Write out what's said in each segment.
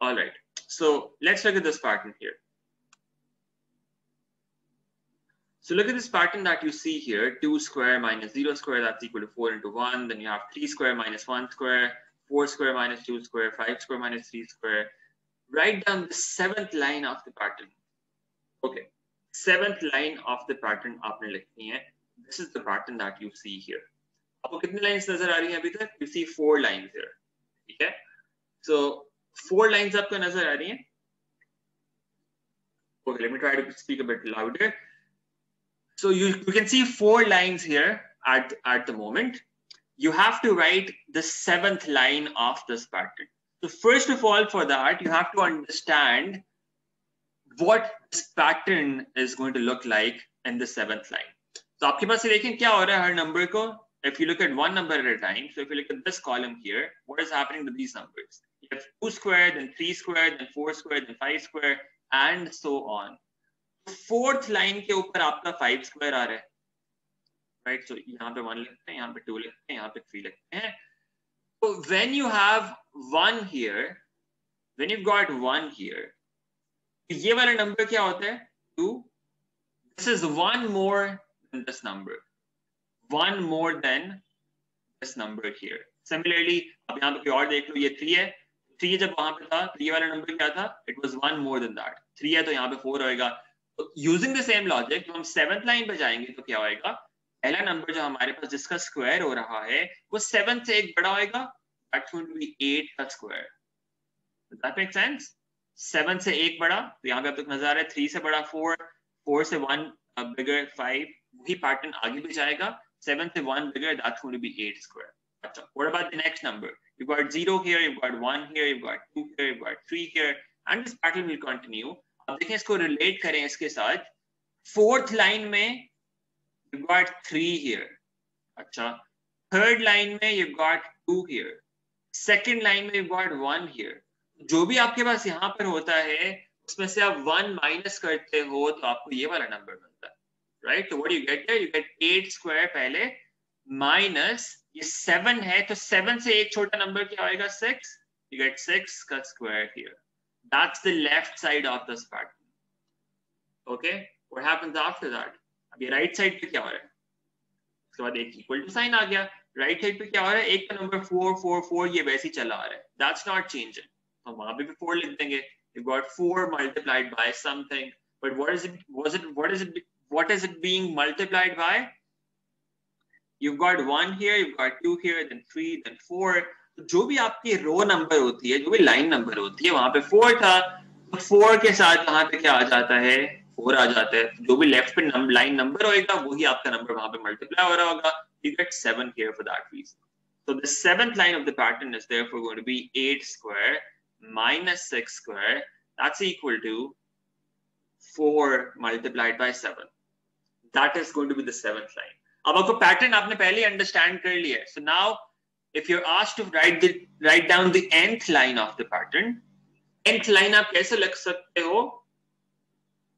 All right. So let's look at this pattern here. So look at this pattern that you see here, 2 square minus 0 square, that's equal to 4 into 1. Then you have 3 square minus 1 square, 4 square minus 2 square, 5 square minus 3 square. Write down the seventh line of the pattern. Okay, seventh line of the pattern आपने लिखनी है. This is the pattern that you see here. आपको कितनी lines नजर आ रही हैं अभी तक? You see four lines here. ठीक है? So four lines आपको नजर आ रही हैं? Okay, let me try to speak a bit louder. So you, you can see four lines here at, at the moment. You have to write the seventh line of this pattern. So first of all, for that, you have to understand what this pattern is going to look like in the seventh line. So आपके पास देखें क्या हो रहा है हर number को if you look at one number at a time, so if you look at this column here, what is happening to these numbers? You have 2 squared, then 3 squared, then 4 squared, then 5 squared, and so on. Fourth line के ऊपर आपका five square आ रहा है. Right सो यहाँ पे one लिखते हैं यहाँ पे टू लिखते हैं यहाँ पे थ्री लिखते हैं. तो when you have one here when you got one here ये वाला नंबर क्या होता है? Two this is one more than this number one more than this number here similarly अब यहाँ पे कोई और देख लो ये थ्री है. थ्री जब वहाँ पे था, थ्री वाला नंबर क्या था? It was one more than that three है तो यहाँ पे फोर होएगा यूजिंग द सेम लॉजिक तो हम सेवंथ लाइन पे जाएँगे तो क्या होएगा? पहला नंबर जो हमारे पास जिसका स्क्वायर हो रहा है, वो सेवन से एक बड़ा होएगा। बी 8 का स्क्वायर दैट मेक सेंस से बड़ा तो यहाँ पे अब तक नज़र आ रहा है थ्री से बड़ा फोर फोर से वन बिगर फाइव वही पैटर्न आगे भी जाएगा। सेवन से one bigger that's going to be 8 square what about the next number you've got 0 here, you've got 1 here, you've got 2 here, you've got 3 here, and this pattern will continue. अब देखें इसको relate करें इसके साथ। Fourth line में you got three here अच्छा। Third line में you got two here second line में यू गॉट वन हियर जो भी आपके पास यहाँ पर होता है, उसमें से आप वन माइनस करते हो तो आपको ये वाला नंबर मिलता है। राइट तो what you get you get eight square पहले माइनस ये सेवन है तो सेवन से एक छोटा नंबर क्या आएगा सिक्स यू गेट सिक्स का square here That's the left side of this pattern. Okay, what happens after that? अभी right side पे क्या हो रहा है उसके बाद एक equal to sign आ गया right side पे क्या हो रहा है एक का number four four four ये वैसे ही चला आ रहा है that's not changing तो वहाँ पे भी four लिख देंगे you got four multiplied by something but what is it was it what is it what is it being multiplied by you've got one here you've got two here then three then four जो भी आपकी रो number होती है जो भी line number होती है वहां पे फोर था तो फोर के साथ वहां पे क्या आ जाता है फोर आ जाता है जो भी लेफ्ट पे नम, लाइन नंबर होएगा वही आपका नंबर वहां पे मल्टीप्लाई हो रहा होगा you get 7 here for that reason. So the seventh line of the pattern is therefore going to be 8 square minus 6 square. That's equal to 4 multiplied by 7. That is going to be the seventh line. अब आपको pattern आपने पहले understand कर लिया है। So now if you asked to write the write down the nth line of the pattern nth line आप कैसे लिख सकते हो?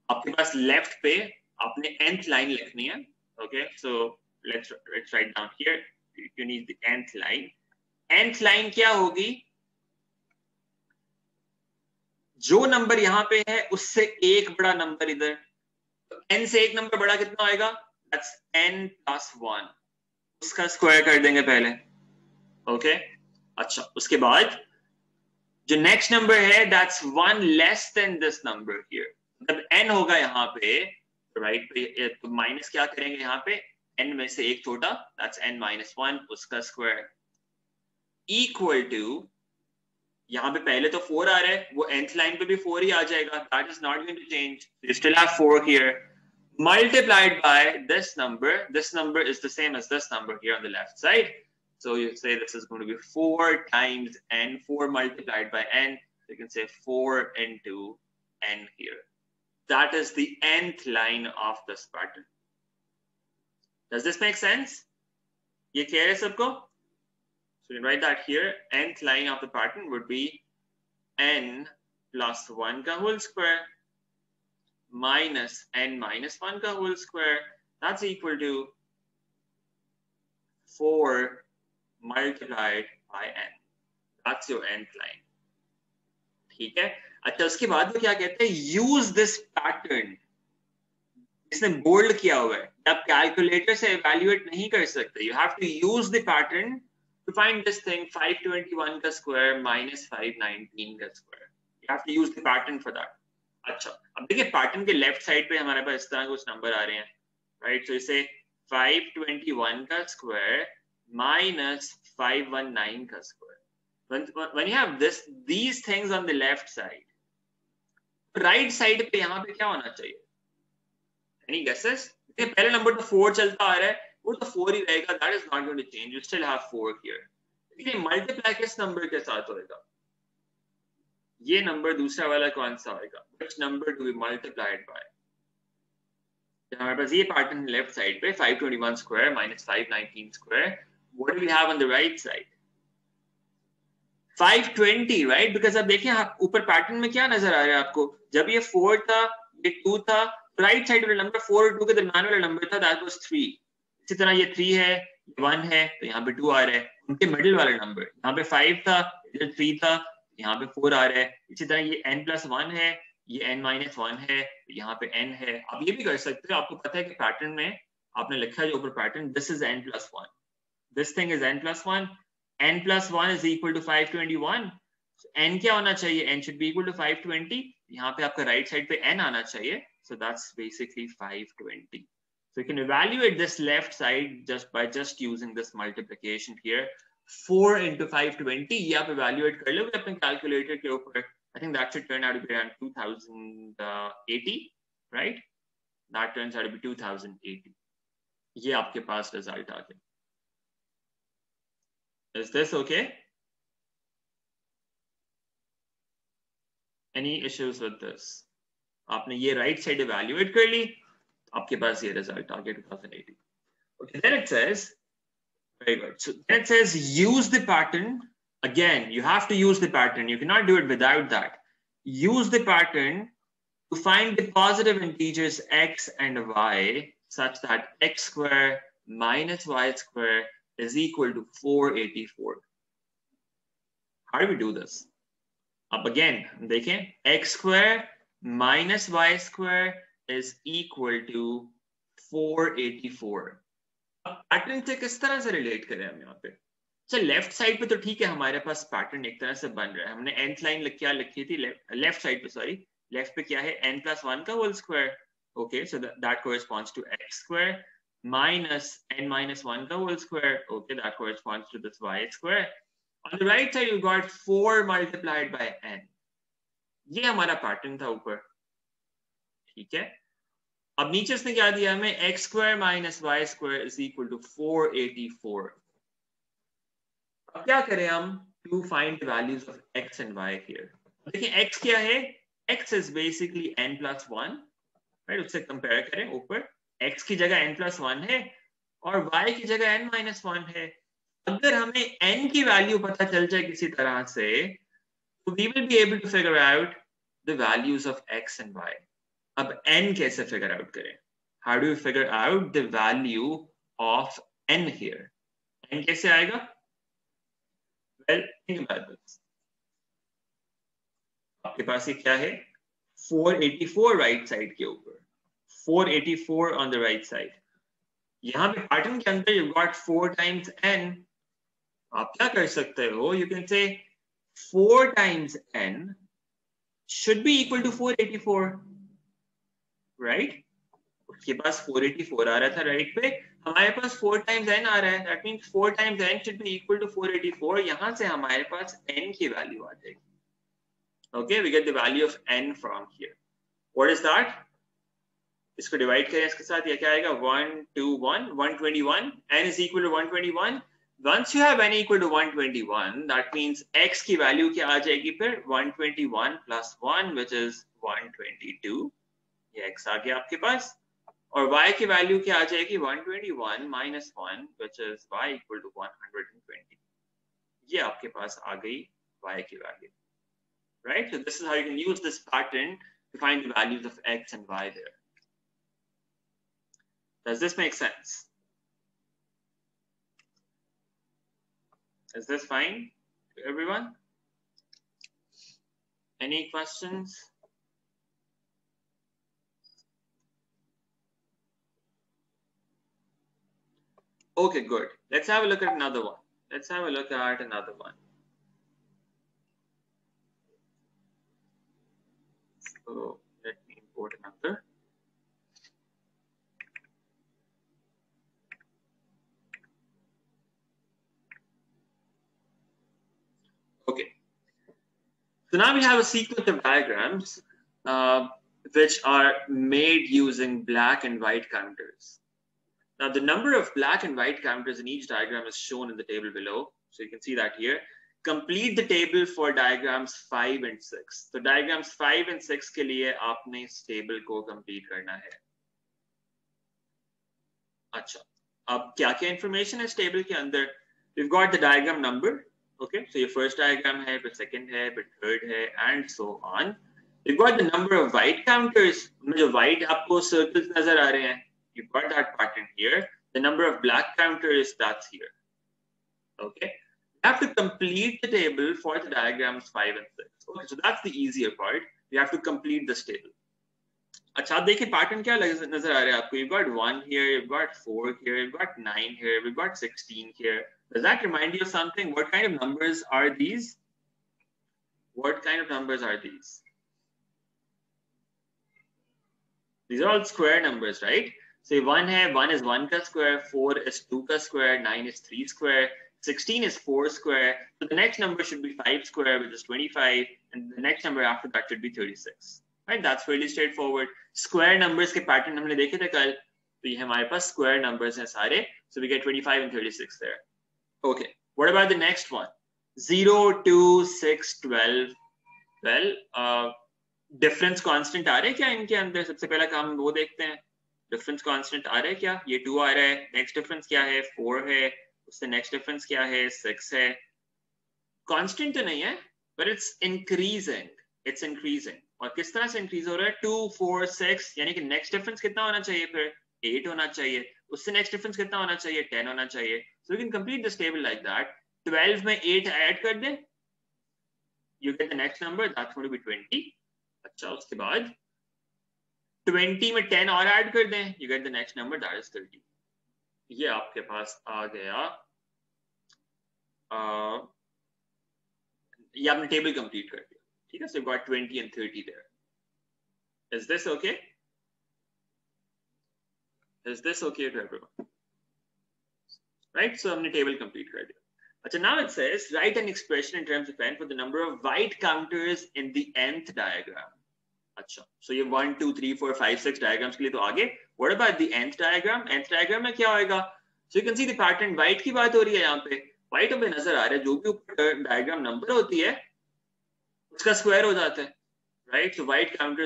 आपके पास लेफ़्ट पे आपने एंथ लाइन लिखनी है okay so let's let's write down here you need the nth line nth line क्या होगी? जो नंबर यहाँ पे है, उससे एक बड़ा नंबर इधर। तो एन से एक नंबर बड़ा कितना आएगा? That's n plus 1 उसका स्क्वायर कर देंगे पहले। Okay okay? अच्छा उसके बाद, जो नेक्स्ट नंबर है that's one less than this number here जब एन होगा यहाँ पे राइट पे तो माइनस क्या करेंगे यहाँ पे? एन में से एक छोटा दैट्स एन माइनस वन उसका स्क्वायर इक्वल टू यहाँ पे पहले तो फोर आ रहा है, वो एंथ लाइन पे भी फोर ही आ जाएगा. That is not going to change still have four here multiplied by this number this number is the same as this number here on the left side So you say this is going to be 4 times n, 4 multiplied by n. You can say 4 into n here. That is the nth line of this pattern. Does this make sense? Ye clear hai sabko? So you write that here. Nth line of the pattern would be n plus 1 ka whole square minus n minus 1 ka whole square. That's equal to 4 multiplied by n. That's your nth line. ठीक है अच्छा उसके बाद वो क्या कहते हैं use this pattern इसने बोल्ड किया हुआ है आप कैलकुलेटर से इवेल्युएट नहीं कर सकते you have to use the pattern to find this thing 521 का स्क्वायर माइनस 519 का square you have to use the pattern for that अच्छा अब देखिए पैटर्न के लेफ़्ट साइड पे हमारे पास इस तरह कुछ नंबर आ रहे हैं राइट सो इसे 521 का स्क्वायर minus 519 का square. When, when you have this, these things on the left side, right side पे यहाँ पे क्या होना चाहिए? Any guesses? पहले नंबर तो फोर चलता आ रहा है वो तो फोर ही रहेगा that is not going to change you still have four here लेकिन मल्टीप्लाई किस नंबर के साथ होएगा ये नंबर दूसरा वाला कौन सा होएगा? Which number to be multiplied by हमारे पास ये पैटर्न लेफ़्ट साइड पे 521 square minus 519 square what do we have on the right side? 520 right? Because अब देखिए ऊपर पैटर्न में क्या नज़र आ रहा है आपको? जब ये फोर था, ये टू था राइट साइड वाला नंबर फोर और टू के दरमियान वाला नंबर था दैट वाज थ्री इसी तरह ये थ्री है वन है तो यहाँ पे टू आ रहा है। उनके मिडिल वाला नंबर यहाँ पे फाइव था इधर थ्री था यहाँ पे फोर आ रहा है। इसी तरह ये एन प्लस वन है, ये एन माइनस वन है, यहाँ पे एन है। आप ये भी कर सकते हो, आपको पता है कि पैटर्न में आपने लिखा है जो ऊपर pattern this is n plus one this thing is n plus one n plus one is equal to five twenty one n क्या होना चाहिए? N should be equal to five twenty यहाँ पे आपका राइट साइड पे n आना चाहिए। So that's basically five twenty So you can evaluate this left side just by just using this multiplication here. 4 into 520 ये आप evaluate कर लोगे अपने calculator के ऊपर think that should turn out to be around 2080 right that turns out to be 2080 ये आपके पास result आ गया Is this okay? Any issues with this? आपने ये right side evaluate कर ली आपके पास ये result आ गया 2080. Okay, then it says, very good. So then it says use the pattern. Again, you have to use the pattern. You cannot do it without that. Use the pattern to find the positive integers x and y such that x square minus y square is equal to 484. How do we do this? Up again, देखें x square minus y square is equal to 484. Pattern से किस तरह से relate करें हम यहाँ पे। अच्छा लेफ़्ट साइड पे तो ठीक है हमारे पास पैटर्न एक तरह से बन रहा है। हमने nth लाइन क्या लिखी थी? लेफ़्ट साइड पे सॉरी लेफ़्ट पे क्या है? n प्लस वन का whole square okay so that corresponds to x square minus n minus 1 the whole square. Okay, that corresponds to this y square. On the right side, you got 4 multiplied by n. ये हमारा pattern था ऊपर। ठीक है? अब नीचे इसने क्या दिया हमें? X square minus y square is equal to 484. अब क्या करें हम? Find the values of x and y here. देखिए, x क्या है? X is basically n plus 1 right? उससे कंपेयर करें ऊपर। X की जगह n प्लस वन है और y की जगह n माइनस वन है। अगर हमें n की वैल्यू पता चल जाए किसी तरह से तो we will be able to figure out the values of x and y. अब n कैसे फिगर आउट करें how do you figure out the value of n here n कैसे आएगा वेल थिंक अबाउट दिस आपके पास ये क्या है 484 right side के ऊपर 484 on the right side. यहाँ पे पैटर्न के अंदर you got 4 times n. आप क्या कर सकते हो You can say 4 times n should be equal to 484. Right उसके पास 484 आ रहा था राइट पे। हमारे पास फोर टाइम्स एन आ रहा है। That means four times n should be equal to 484 eighty से हमारे पास एन की वैल्यू आ जाएगी। Okay we get the value of n from here what is that इसको डिवाइड करें, इसके साथ ये क्या आएगा? 1 2 1 121 n is equal to 121 once you have n equal to 121 that means x की वैल्यू क्या आ जाएगी फिर? 121 plus 1 which is ये x आ गया आपके पास और y की वैल्यू क्या आ जाएगी 121 minus 1 which is y equal to 120 ये आपके पास आ गई y की value right so this is how you can use this pattern to find the values of x and y there does this make sense? Is this fine to everyone? Any questions? Okay, good. Let's have a look at another one. Let's have a look at another one. So let me import another. Okay. So now we have a sequence of diagrams uh, which are made using black and white counters. Now the number of black and white counters in each diagram is shown in the table below. So you can see that here. Complete the table for diagrams 5 and 6. So diagrams 5 and 6 के लिए आपने इस table को complete करना है. अच्छा, अब क्या क्या information है इस table के अंदर? We've got the diagram number. Okay, so your first diagram है, फिर second है, फिर third है, and so on. We've got the number of white counters. जो white आपको circles नजर आ रहे हैं, you've got that pattern here. The number of black counters, that's here. Okay. You have to complete the table for the diagrams 5 and 6. Okay, so that's the easier part. You have to complete this table. अच्छा आप देखिए pattern क्या नजर आ रहा है आपको you've got 1 here you've got 4 here you've got 9 here we've got 16 here does that remind you of something what kind of numbers are these what kind of numbers are these these are all square numbers right so 1 hai 1 is 1 ka square 4 is 2 ka square 9 is 3 square 16 is 4 square. So the next number should be 5 square, which is 25. And the next number after that should be 36. Right? That's fairly straightforward. Square numbers के pattern हमने देखे थे कल. तो ये हमारे पास square numbers हैं सारे. So we get 25 and 36 there. Okay. What about the next one? 0, 2, 6, 12. Well, uh, difference constant आ रहे क्या इनके अंदर सबसे पहला काम वो देखते हैं डिफरेंस कांस्टेंट आ रहा है क्या? ये टू आ रहा है। नेक्स्ट डिफरेंस क्या है? फोर है। उससे नेक्स्ट डिफरेंस क्या है? सिक्स है। कांस्टेंट तो नहीं है but it's increasing it's increasing और किस तरह से इंक्रीज हो रहा है? टू फोर सिक्स यानी कि नेक्स्ट डिफरेंस कितना होना चाहिए फिर? एट होना चाहिए। उससे नेक्स्ट डिफरेंस कितना होना चाहिए? टेन होना चाहिए। So you can complete this table like that twelve में एट ऐड कर दें। You get the next number that's going to be twenty अच्छा उसके बाद ट्वेंटी में टेन और ऐड कर दें। You get the next number that is thirty ये आपके पास आ गया आ, ये आपने टेबल कंप्लीट कर दिया। ठीक है so got 20 and 30 there is this okay is this okay to everyone right so हमने टेबल कंप्लीट कर दिया। अच्छा now it says write an expression in terms of n for the number of white counters in the nth diagram. अच्छा सो ये one two three four five six diagrams के लिए तो आगे। वर्ड by the nth diagram nth diagram में क्या होगा so you can see the pattern white की बात हो रही है यहाँ पे। व्हाइट हमें नज़र आ रहा है, जो भी ऊपर डायग्राम नंबर होती है, उसका स्क्वायर हो जाता है। Right so white counter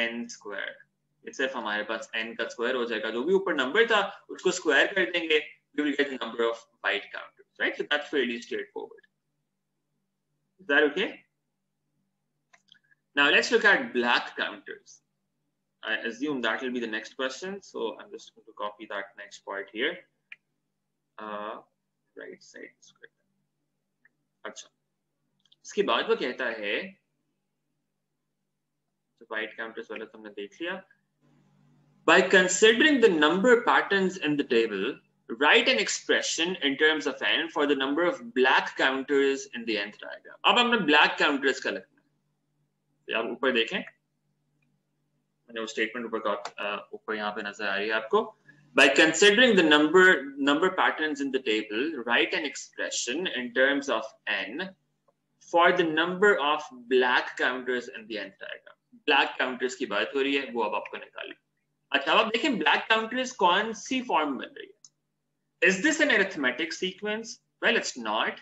n square सिर्फ़ हमारे पास एन का स्क्वायर हो जाएगा। जो भी ऊपर नंबर था, उसको स्क्वायर कर देंगे। We will get number of white counters right so that's fairly straightforward is that okay Now let's look at black counters. I assume that will be the next question. So I'm just going to copy that next part here. Uh, right side script. अच्छा इसके बाद वो कहता है तो white counters वाला तो हमने देख लिया by considering the number patterns in the table write an expression in terms of n for the number of black counters in the nth diagram अब हमने black counters का लिखना है आप ऊपर देखें मैंने वो स्टेटमेंट ऊपर ऊपर यहाँ पे नज़र आ रही है आपको by considering the number number patterns in the table write an expression in terms of n for the number of black counters in the nth diagram black counters की बात हो रही है वो अब आपको निकाली अच्छा अब देखें black counters कौन सी फॉर्म बन रही है is this an arithmetic sequence well it's not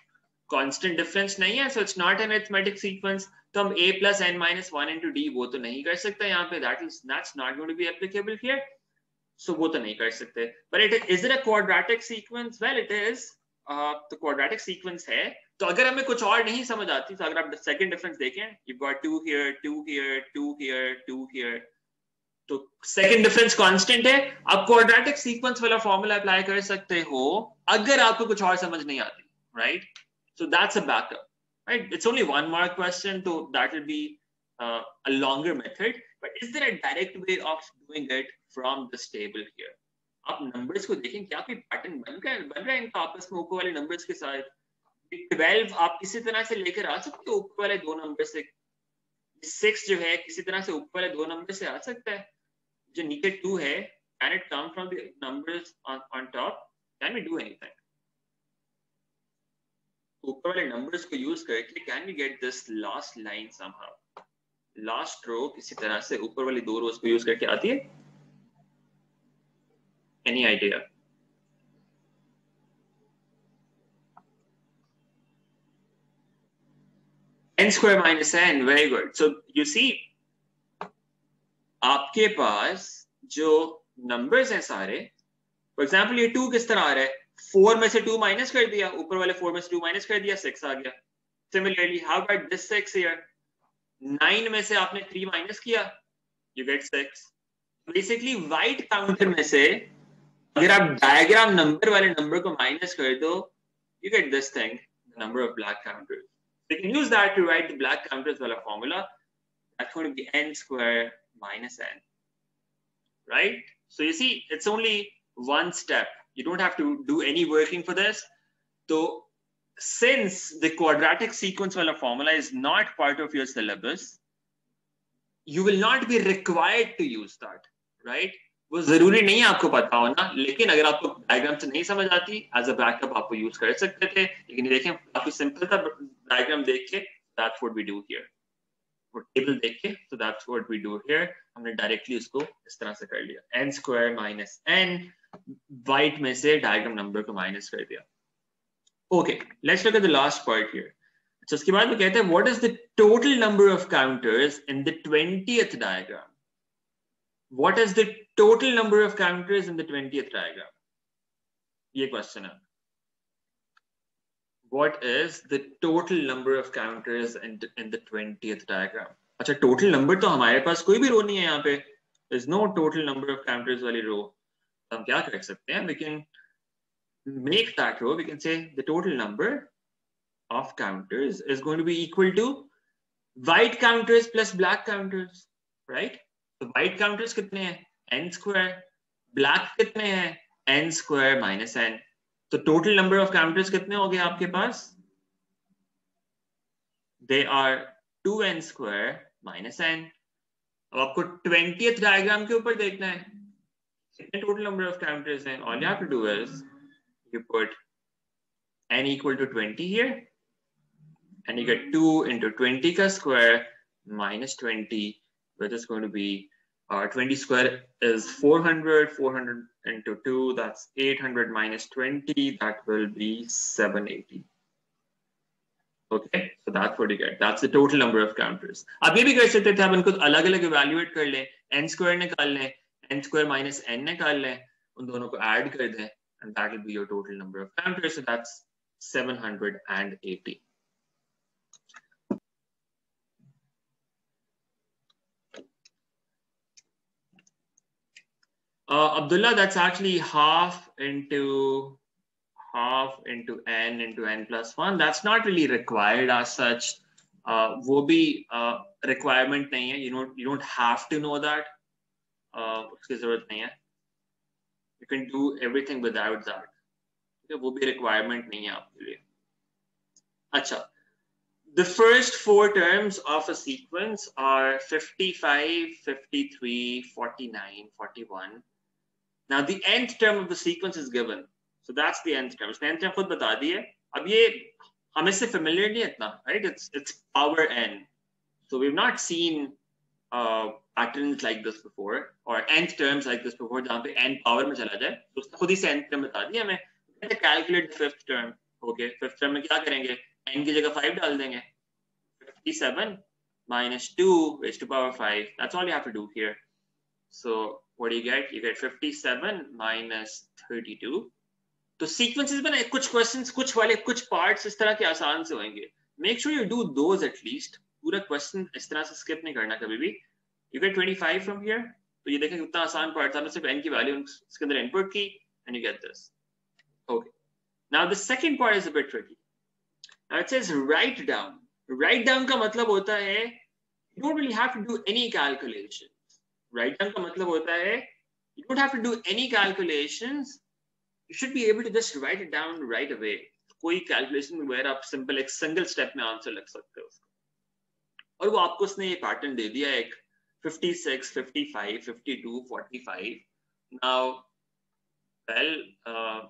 constant difference नहीं है so it's not an arithmetic sequence तो हम a plus n minus one into d वो तो नहीं कर सकते यहाँ पे. That is that's not going to be applicable here so वो तो नहीं कर सकते. But it is it a quadratic sequence well it is तो क्वाड्रेटिक सीक्वेंस है. तो अगर हमें कुछ और नहीं समझ आती तो अगर आप सेकंड डिफरेंस देखें you got two here two here two here two here तो सेकंड डिफरेंस कांस्टेंट है. आप क्वाड्रेटिक सीक्वेंस वाला फॉर्मूला अप्लाई कर सकते हो, अगर आपको कुछ और समझ नहीं आती right right? So that's a backup right? It's only one mark question, so that will be uh, a longer method. But is there a direct way of doing it from this table here? आप numbers को देखें क्या कोई pattern बन रहा बन रहा है इनका आपस में ऊपर वाले numbers के साथ 12 आप किसी तरह से लेकर आ सकते हो ऊपर वाले दो नंबर से सिक्स जो है किसी तरह से ऊपर वाले दो नंबर से आ सकता है जो नीचे टू है can it come from the numbers on top can we do anything ऊपर वाले नंबर्स को यूज़ करके can we get this last line somehow last row किसी तरह से ऊपर वाली दो रोज को यूज़ करके आती है? Any idea n square minus n, very good. So, you see, आपके पास जो नंबर्स हैं सारे फॉर एग्ज़ाम्पल ये टू किस तरह आ रहा है? फोर में से टू माइनस कर दिया ऊपर वाले फोर में से टू माइनस कर दिया सिक्स आ गया similarly how about this six here nine में से आपने थ्री माइनस किया you get six basically white counter में से अगर आप डायग्राम नंबर वाले नंबर को माइनस कर दो you get this thing, the number of black counters. So you can use that to write the black counters well a formula. That's going to be n square minus n, right? So you see, it's only one step. You don't have to do any working for this. So since the quadratic sequence wala formula is not part of your syllabus, you will not be required to use that, right? वो जरूरी नहीं है आपको पता हो ना लेकिन अगर आपको डायग्राम से नहीं समझ आती एज अ बैकअप आपको यूज कर सकते थे लेकिन देखें काफी सिंपल था डायग्राम देख के that's what we do here वो टेबल देख के तो that's what we do here हमने डायरेक्टली उसको इस तरह से कर लिया। N square minus n white में से डायग्राम नंबर को माइनस कर दिया। Okay let's look at the last part here तो उसके बाद वो कहते हैं what is the total number of counters in the 20th diagram what is the total number of counters in the 20th diagram ये question है। What is the total number of counters in the, in the 20th diagram? अच्छा total number तो हमारे पास कोई भी रो नहीं है यहाँ पे। Is no total number of characters वाली रो तो हम क्या कर सकते हैं? We make that row we can say the total number of counters is going to be equal to white counters plus black counters right तो white counters कितने हैं? एन स्क्वायर ब्लैक कितने हैं? एन स्क्वायर माइनस एन तो total number of counters कितने हो गए आपके पास? They are two n square minus n अब आपको ट्वेंटी डायग्राम के ऊपर देखना है कितने टोटल नंबर ऑफ काउंटर्स हैं all you have to do is you put n equal to 20 here and you get 2 into 20 ka square minus 20 which is going to be uh, 20 square is 400 400 into 2 that's 800 minus 20 that will be 780 okay so that's what you get that's the total number of counters आप ये भी कर सकते थे आप इनको अलग अलग evaluate कर लें n square निकाल लें n square minus n निकाल लें उन दोनों को add कर दें and that will be your total number of counters. So that's 780. Uh, Abdullah, that's actually half into half into n into n plus 1. That's not really required as such. Uh, वो भी uh, requirement नहीं है. You don't you don't have to know that. Uh, उसकी जरूरत नहीं है. You can do everything without that. वो भी requirement नहीं है आपके लिए. अच्छा. The first four terms of a sequence are 55, 53, 49, 41. Now the nth term of the sequence is given. So that's the nth term. उसने nth term खुद बता दी है. अब ये हमें से familiar नहीं है इतना, right? It's it's power n. So we've not seen uh, patterns like this before or nth terms like this before जहाँ पे n power में चला जाए. तो उसने खुद ही से nth term बता दिया हमें. Calculate the fifth term. Okay, fifth term में क्या करेंगे? n की जगह 5 डाल देंगे. 57 minus 2 raised to power 5. That's all you have to do here. So what do you get? You get 57 minus 32. तो सीक्वेंसेस में ना कुछ क्वेश्चंस कुछ वाले, कुछ पार्ट्स इस तरह के आसान से होंगे। Make sure you do those at least पूरा क्वेश्चन इस तरह से स्किप नहीं करना कभी भी। यू गेट 25 फ्रॉम हियर तो ये देखें कितना आसान पार्ट था सिर्फ़ n की वैल्यू इसके अंदर इनपुट की and you get this okay now the second part is a bit tricky it says write down write down का मतलब होता है, you don't really have to do any calculations write down का मतलब होता है, you don't have to do any calculations you should be able to just write it down right away कोई calculation वगैरह आप सिंपल एक सिंगल स्टेप में answer लग सकते हो उसको और वो आपको उसने ये पैटर्न दे दिया एक 56 55 52 45 now well uh,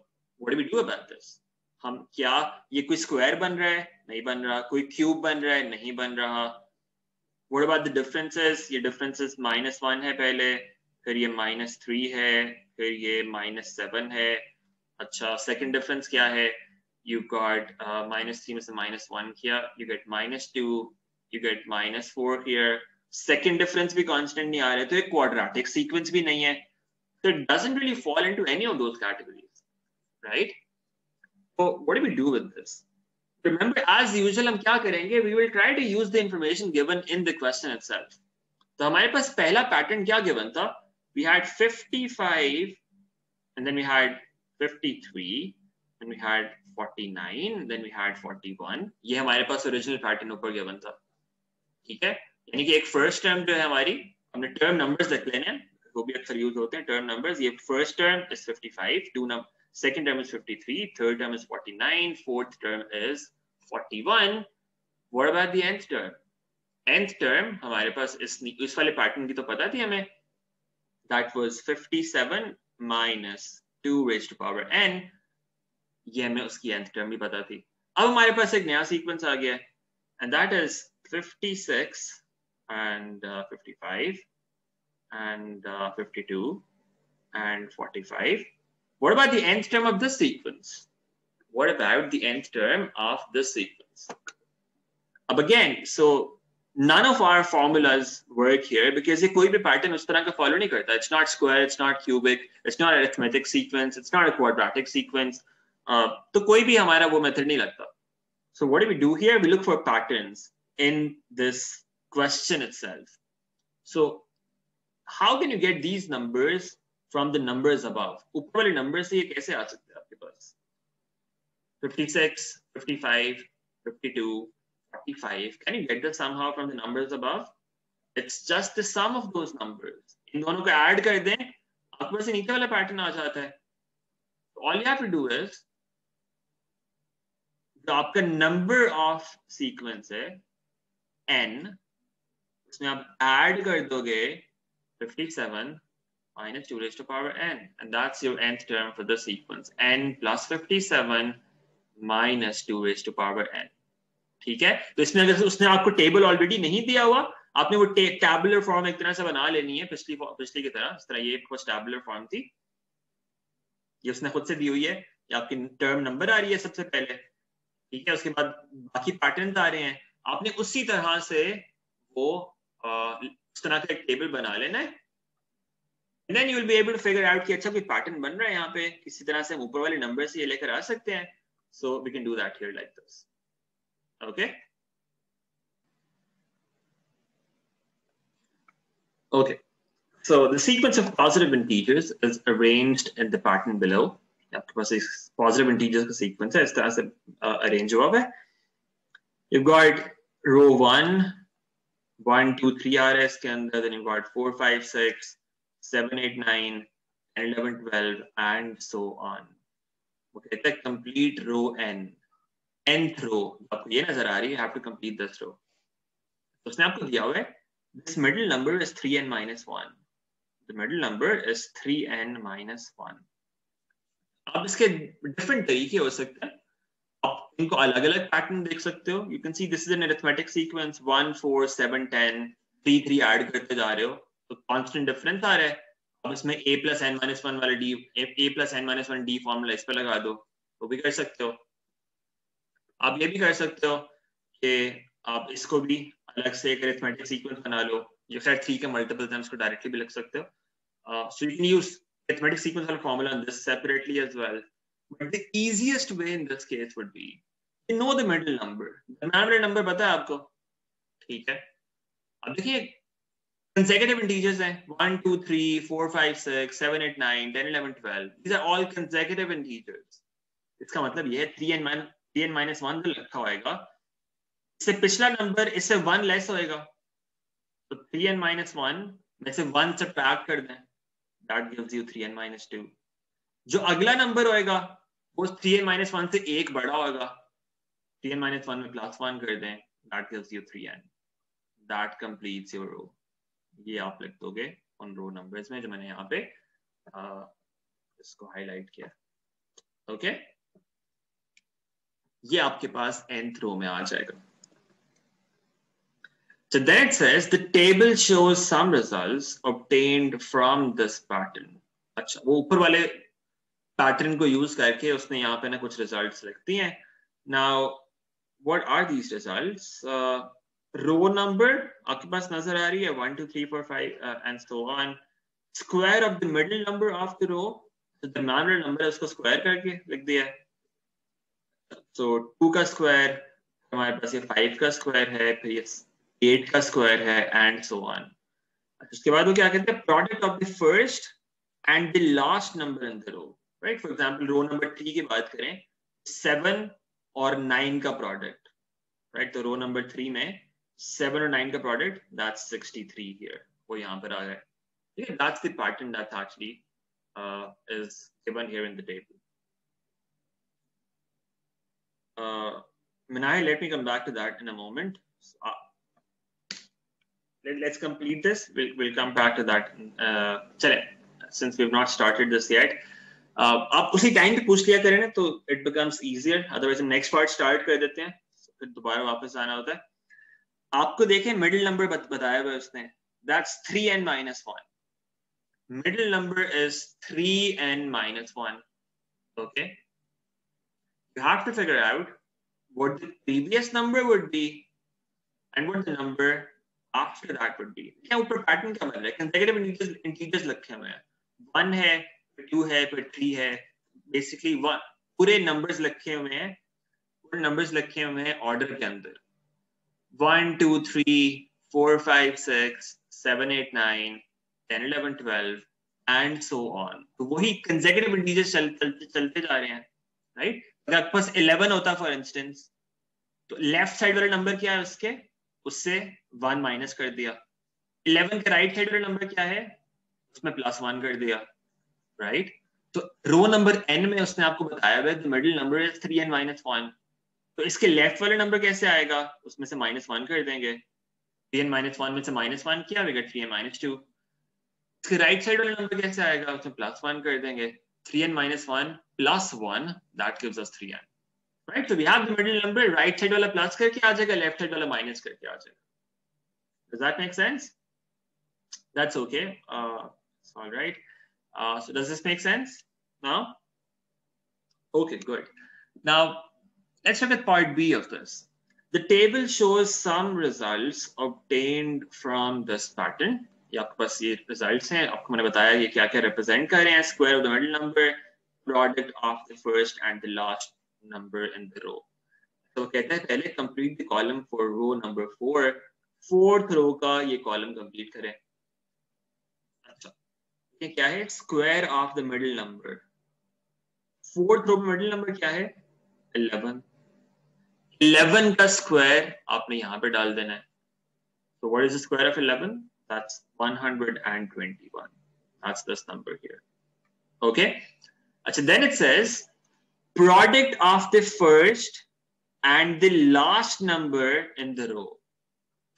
what do we do about this हम क्या ये कोई स्क्वायर बन रहा है नहीं बन रहा कोई क्यूब बन रहा है नहीं बन रहा what about the differences ये differences minus वन है पहले फिर ये minus थ्री है फिर ये minus सेवन है अच्छा second difference क्या है got uh, minus three में से minus one here you get minus two you get minus four here second difference भी constant नहीं आ रहा है तो एक quadratic sequence भी नहीं है so it doesn't really fall into any of those categories right so what do we do with this remember as usual हम क्या करेंगे we will try to use the information given in the question itself तो हमारे पास पहला pattern क्या given था we had 55 and then we had 53 then we had 49 then we had 41 ये हमारे पास ओरिजिनल पैटर्न ऊपर गिवन था। ठीक है? यानी कि एक फ़र्स्ट टर्म जो है हमारी, हमने टर्म नंबर्स रख लेने वो भी अक्सर यूज़ होते हैं टर्म नंबर्स ये first term is 55 two number second term is 53 third term is 49 fourth term is 41 what about the nth term? Nth term हमारे पास इस इस वाले पैटर्न की तो पता थी हमें? That was 57 minus 2 raised to power n ये हमें उसकी nth term भी पता थी अब हमारे पास एक नया सीक्वेंस आ गया and that is 56 and uh, 55 and uh, 52 and 45 what about the nth term of this sequence what about the nth term of this sequence अब again so none of our formulas work here because ये कोई भी pattern उस तरह का follow नहीं करता it's not square it's not cubic it's not arithmetic sequence it's not a quadratic sequence तो कोई भी हमारा वो मेथड नहीं लगता so what do we do here we look for patterns in this question itself so how can you get these numbers from the numbers above ऊपर वाले numbers से ये कैसे आ सकते हैं आपके पास 56 55 52 45 can you get this somehow from the numbers above it's just the sum of those numbers इन दोनों को ऐड कर दें आपके पास नीचे वाला पैटर्न आ जाता है all you have to do is तो आपका नंबर ऑफ सीक्वेंस है n उसमें आप ऐड कर दोगे 57 minus 2 raised to power n and that's your nth term for the sequence n plus 57 minus 2 raised to power n ठीक है? तो इसमें अगर उसने आपको टेबल ऑलरेडी नहीं दिया हुआ, आपने वो टैबुलर फॉर्म एक तरह से बना लेनी है, पिछली पिछली की तरह, इस तरह ये कुछ टैबुलर फॉर्म थी। ये उसने खुद से दी हुई है, ये आपकी टर्म नंबर आ रही है सबसे पहले। ठीक है? उसके बाद बाकी पैटर्न आ रहे हैं। आपने उसी तरह से वो उस तरह का एक टेबल बना लेना है। Then you will be able to figure out कि अच्छा कोई पैटर्न बन रहा है यहाँ पे, किसी तरह से हम ऊपर वाले नंबर से ये लेकर आ सकते हैं। So we can do that here like this okay okay so the sequence of positive integers is arranged in the pattern below आपके पास एक पॉजिटिव इंटीजर्स का सीक्वेंस है इस तरह से अरेंज हुआ है you got row one one two three आ रहा है इसके अंदर then you got four five six seven eight nine eleven twelve and so on वो कहता है कंप्लीट रो एन nth रो आपको ये नज़र आ रही है have to complete this row तो उसने आपको दिया हुआ है, this middle number is 3n minus 1 the middle number is 3n minus 1 अब इसके डिफरेंट तरीके हो सकते हैं। आप इनको अलग अलग पैटर्न देख सकते हो। You can see this is an arithmetic sequence 1 4 7 10 3 3 add करते जा रहे हो। तो कांस्टेंट डिफरेंस आ रहा है। अब इसमें a plus n minus one वाला d a plus n minus one d formula इस पर लगा दो। वो भी कर सकते हो। आप ये भी कर सकते हो कि आप इसको भी अलग से एक अरिथमेटिक सीक्वेंस बना लो। जो खैर ठीक है मल्टीपल टाइम्स को डायरेक्टली भी लिख सकते हो। So you can use arithmetic sequence वाला formula on this separately as well but the easiest way in this case would be you know the middle number the middle number पता है आपको? ठीक है। अब देखिए कंसेक्यूटिव इंटीजर्स हैं। 1 2 3 4 5 6 7 8 9 10 11 12 these are all consecutive integers इसका मतलब ये है 3 and three n minus one लिखा होएगा। इससे पिछला नंबर इससे वन लेस होएगा। तो थ्री एन माइनस वन में से वन से पैक कर दें। That gives you three n minus two जो अगला नंबर होएगा वो थ्री एन माइनस वन से एक बड़ा होगा थ्री एन माइनस वन में प्लस वन कर दें। That gives you three n that completes your row ये आप लिख दोगे उन रो नंबर्स में जो मैंने यहाँ पे आ, इसको हाईलाइट किया। Okay okay? ये आपके पास nth रो में आ जाएगा। So then it says the table shows some results obtained from this pattern. अच्छा वो ऊपर वाले पैटर्न को यूज़ करके उसने यहाँ पे ना कुछ रिजल्ट्स लिखती हैं। Now what are these results row number आपके पास नज़र आ रही है one two three four five and so on square of the middle number of the row दरमियान वाला नंबर है उसको स्क्वायर करके लिख दिया सो टू का स्क्वायर हमारे पास ये फाइव का स्क्वायर है फिर ये एट का स्क्वायर है एंड सो ऑन उसके बाद वो क्या कहते हैं? Product of the first and the last number in the row right for example row number three की बात करें सेवन और नाइन का प्रोडक्ट राइट तो रो नंबर थ्री में सेवन और नाइन का product that's sixty three here वो यहाँ पर आ गए ठीक है that's the pattern that's actually uh, is given here in the table. Uh, Minai, let me come back to that in a moment. Uh, let, us complete this. We'll, we'll come back to that. Uh, चले, since we've not started this yet. Uh, आप उसी time पे पूछ लिया करें तो it becomes easier otherwise next part start कर देते हैं फिर दोबारा वापस आना होता है आपको देखें मिडिल नंबर बत, बताया हुआ उसने that's three n minus one middle number is 3n minus 1. Okay. You have to figure out what the previous number would be and what the number after that would be. क्या ऊपर pattern क्या बन रहा है? Consecutive integers integers लिखे हुए हैं। One है फिर टू है फिर थ्री है। बेसिकली वन पूरे नंबर्स लिखे हुए हैं। पूरे नंबर्स लिखे हुए हैं ऑर्डर के अंदर। One two three four five six seven eight nine 10, 11, 12 and so on तो वही कंसेक्यूटिव इंटीजर्स चल, चलते चलते जा रहे हैं राइट अगर आपके पास 11 होता फॉर इंस्टेंस तो लेफ़्ट साइड वाला नंबर क्या है उसके? उससे वन माइनस कर दिया। 11 के राइट साइड वाला नंबर क्या है? उसमें प्लस वन कर दिया। Right right? तो रो नंबर एन में उसने आपको बताया हुआ है middle number is three n minus one तो इसके लेफ़्ट वाले नंबर कैसे आएगा? उसमें से माइनस वन कर देंगे। थ्री एन माइनस वन में से माइनस वन किया we three n minus two इसके राइट साइड वाला नंबर कैसे आएगा? उसमें प्लस वन कर देंगे। Three n minus one plus one that gives us three n right तो we have the middle number right side वाला प्लस करके आ जाएगा लेफ्ट साइड वाला माइनस करके आ जाएगा does that make sense that's okay uh it's all right uh so does this make sense now okay good now let's look at part b of this the table shows some results obtained from this pattern ये आपके पास ये results हैं आपको मैंने बताया ये क्या क्या रिप्रेजेंट कर रहे हैं square of the middle number product of the first and the last number in the row तो कहता है, पहले complete the column for row number four fourth row का ये कॉलम कंप्लीट करें। अच्छा ये क्या है? Square of the middle number fourth row middle number क्या है? 11 11 का स्क्वायर आपने यहाँ पे डाल देना है। So what is the square of 11 That's 121. That's this number here. Okay. So then it says product of the first and the last number in the row.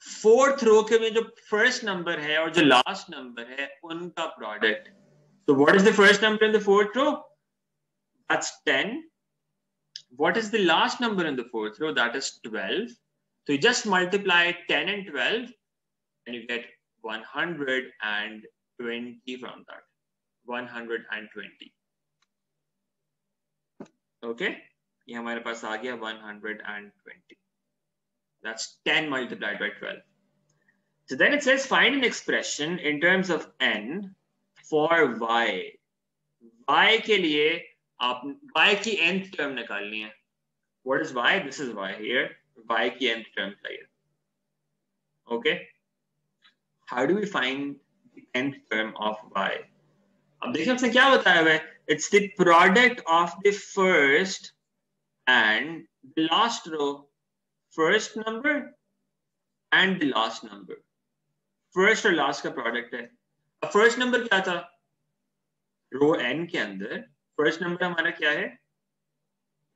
Fourth row के में जो first number है और जो last number है उनका product. So what is the first number in the fourth row? That's 10. What is the last number in the fourth row? That is 12. So you just multiply 10 and 12 and you get 120 from that 120 Okay ये हमारे पास आ गया 120 that's 10 multiplied by 12 so then it says find an expression in terms of n for y. Y के लिए आप, y की nth term निकालनी है. What is y? This is y here y की nth टर्म चाहिए. Okay how do we find the nth term of y? अब देखिए हमसे क्या बताया हुआ है? It's the product of the first and the last row, first number and the last number. First और last का product है. First number क्या था? Row n के अंदर first number हमारा क्या है?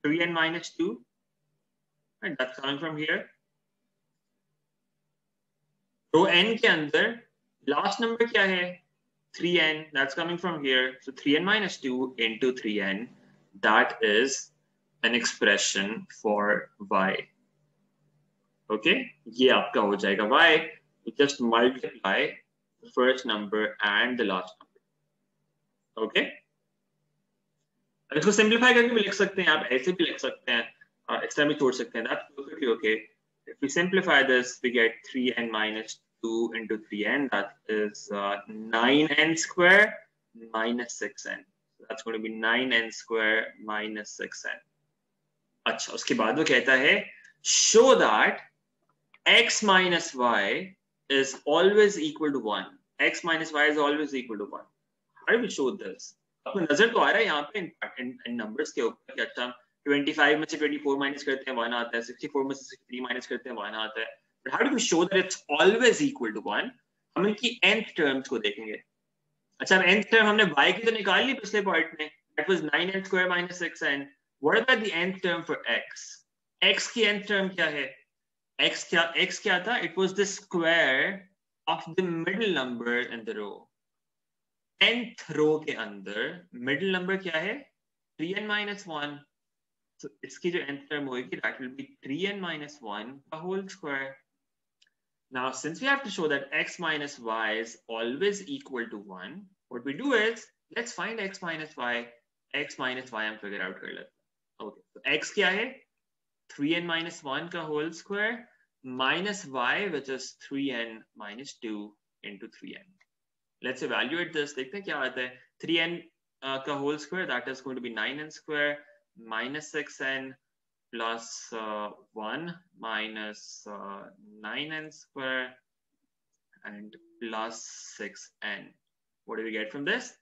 3n minus 2. And that's coming from here. Row n के अंदर last number क्या है? 3n. That's coming from here. So 3n minus 2 into 3n. That is an expression for y. Okay, ये आपका हो जाएगा y. You just multiply the first number and the last number. Okay. अब इसको simplify करके भी लिख सकते हैं आप ऐसे भी लिख सकते हैं इस तरह भी छोड़ सकते हैं that's perfectly okay. If we simplify this, we get 3n minus 2 into 3n, that is uh, 9n square minus 6n. So that's going to be 9n square minus 6n. अच्छा उसके बाद वो कहता है show that x minus y is always equal to 1. x minus y is always equal to 1. How do we show this? आपको नज़र तो आ रहा है यहाँ पे इन, इन नंबर्स के ऊपर कि अच्छा 25 में से 24 माइनस करते हैं 1 आता है 64 में से 63 माइनस करते हैं 1 आता है But how do we show that it's always equal to 1? हम इनकी nth terms को देखेंगे अच्छा nth term हमने y की तो निकाल ली पिछले पॉइंट में that was 9n square minus 6n what about the nth term for x x की nth term क्या है x क्या x क्या था it was the square of the middle number in the row nth row के अंदर middle number क्या है 3n minus 1 so इसकी जो nth term होगी that will be 3n minus 1 का whole square now, since we have to show that x minus y is always equal to 1, what we do is, let's find x minus y, x minus y and figure out Okay, so x kya hai? 3n minus 1 ka whole square minus y, which is 3n minus 2 into 3n. Let's evaluate this. Dekhte kya hai? 3n uh, ka whole square, that is going to be 9n square minus 6n plus uh, 1 minus uh, 9n square and plus 6n. What do we get from this?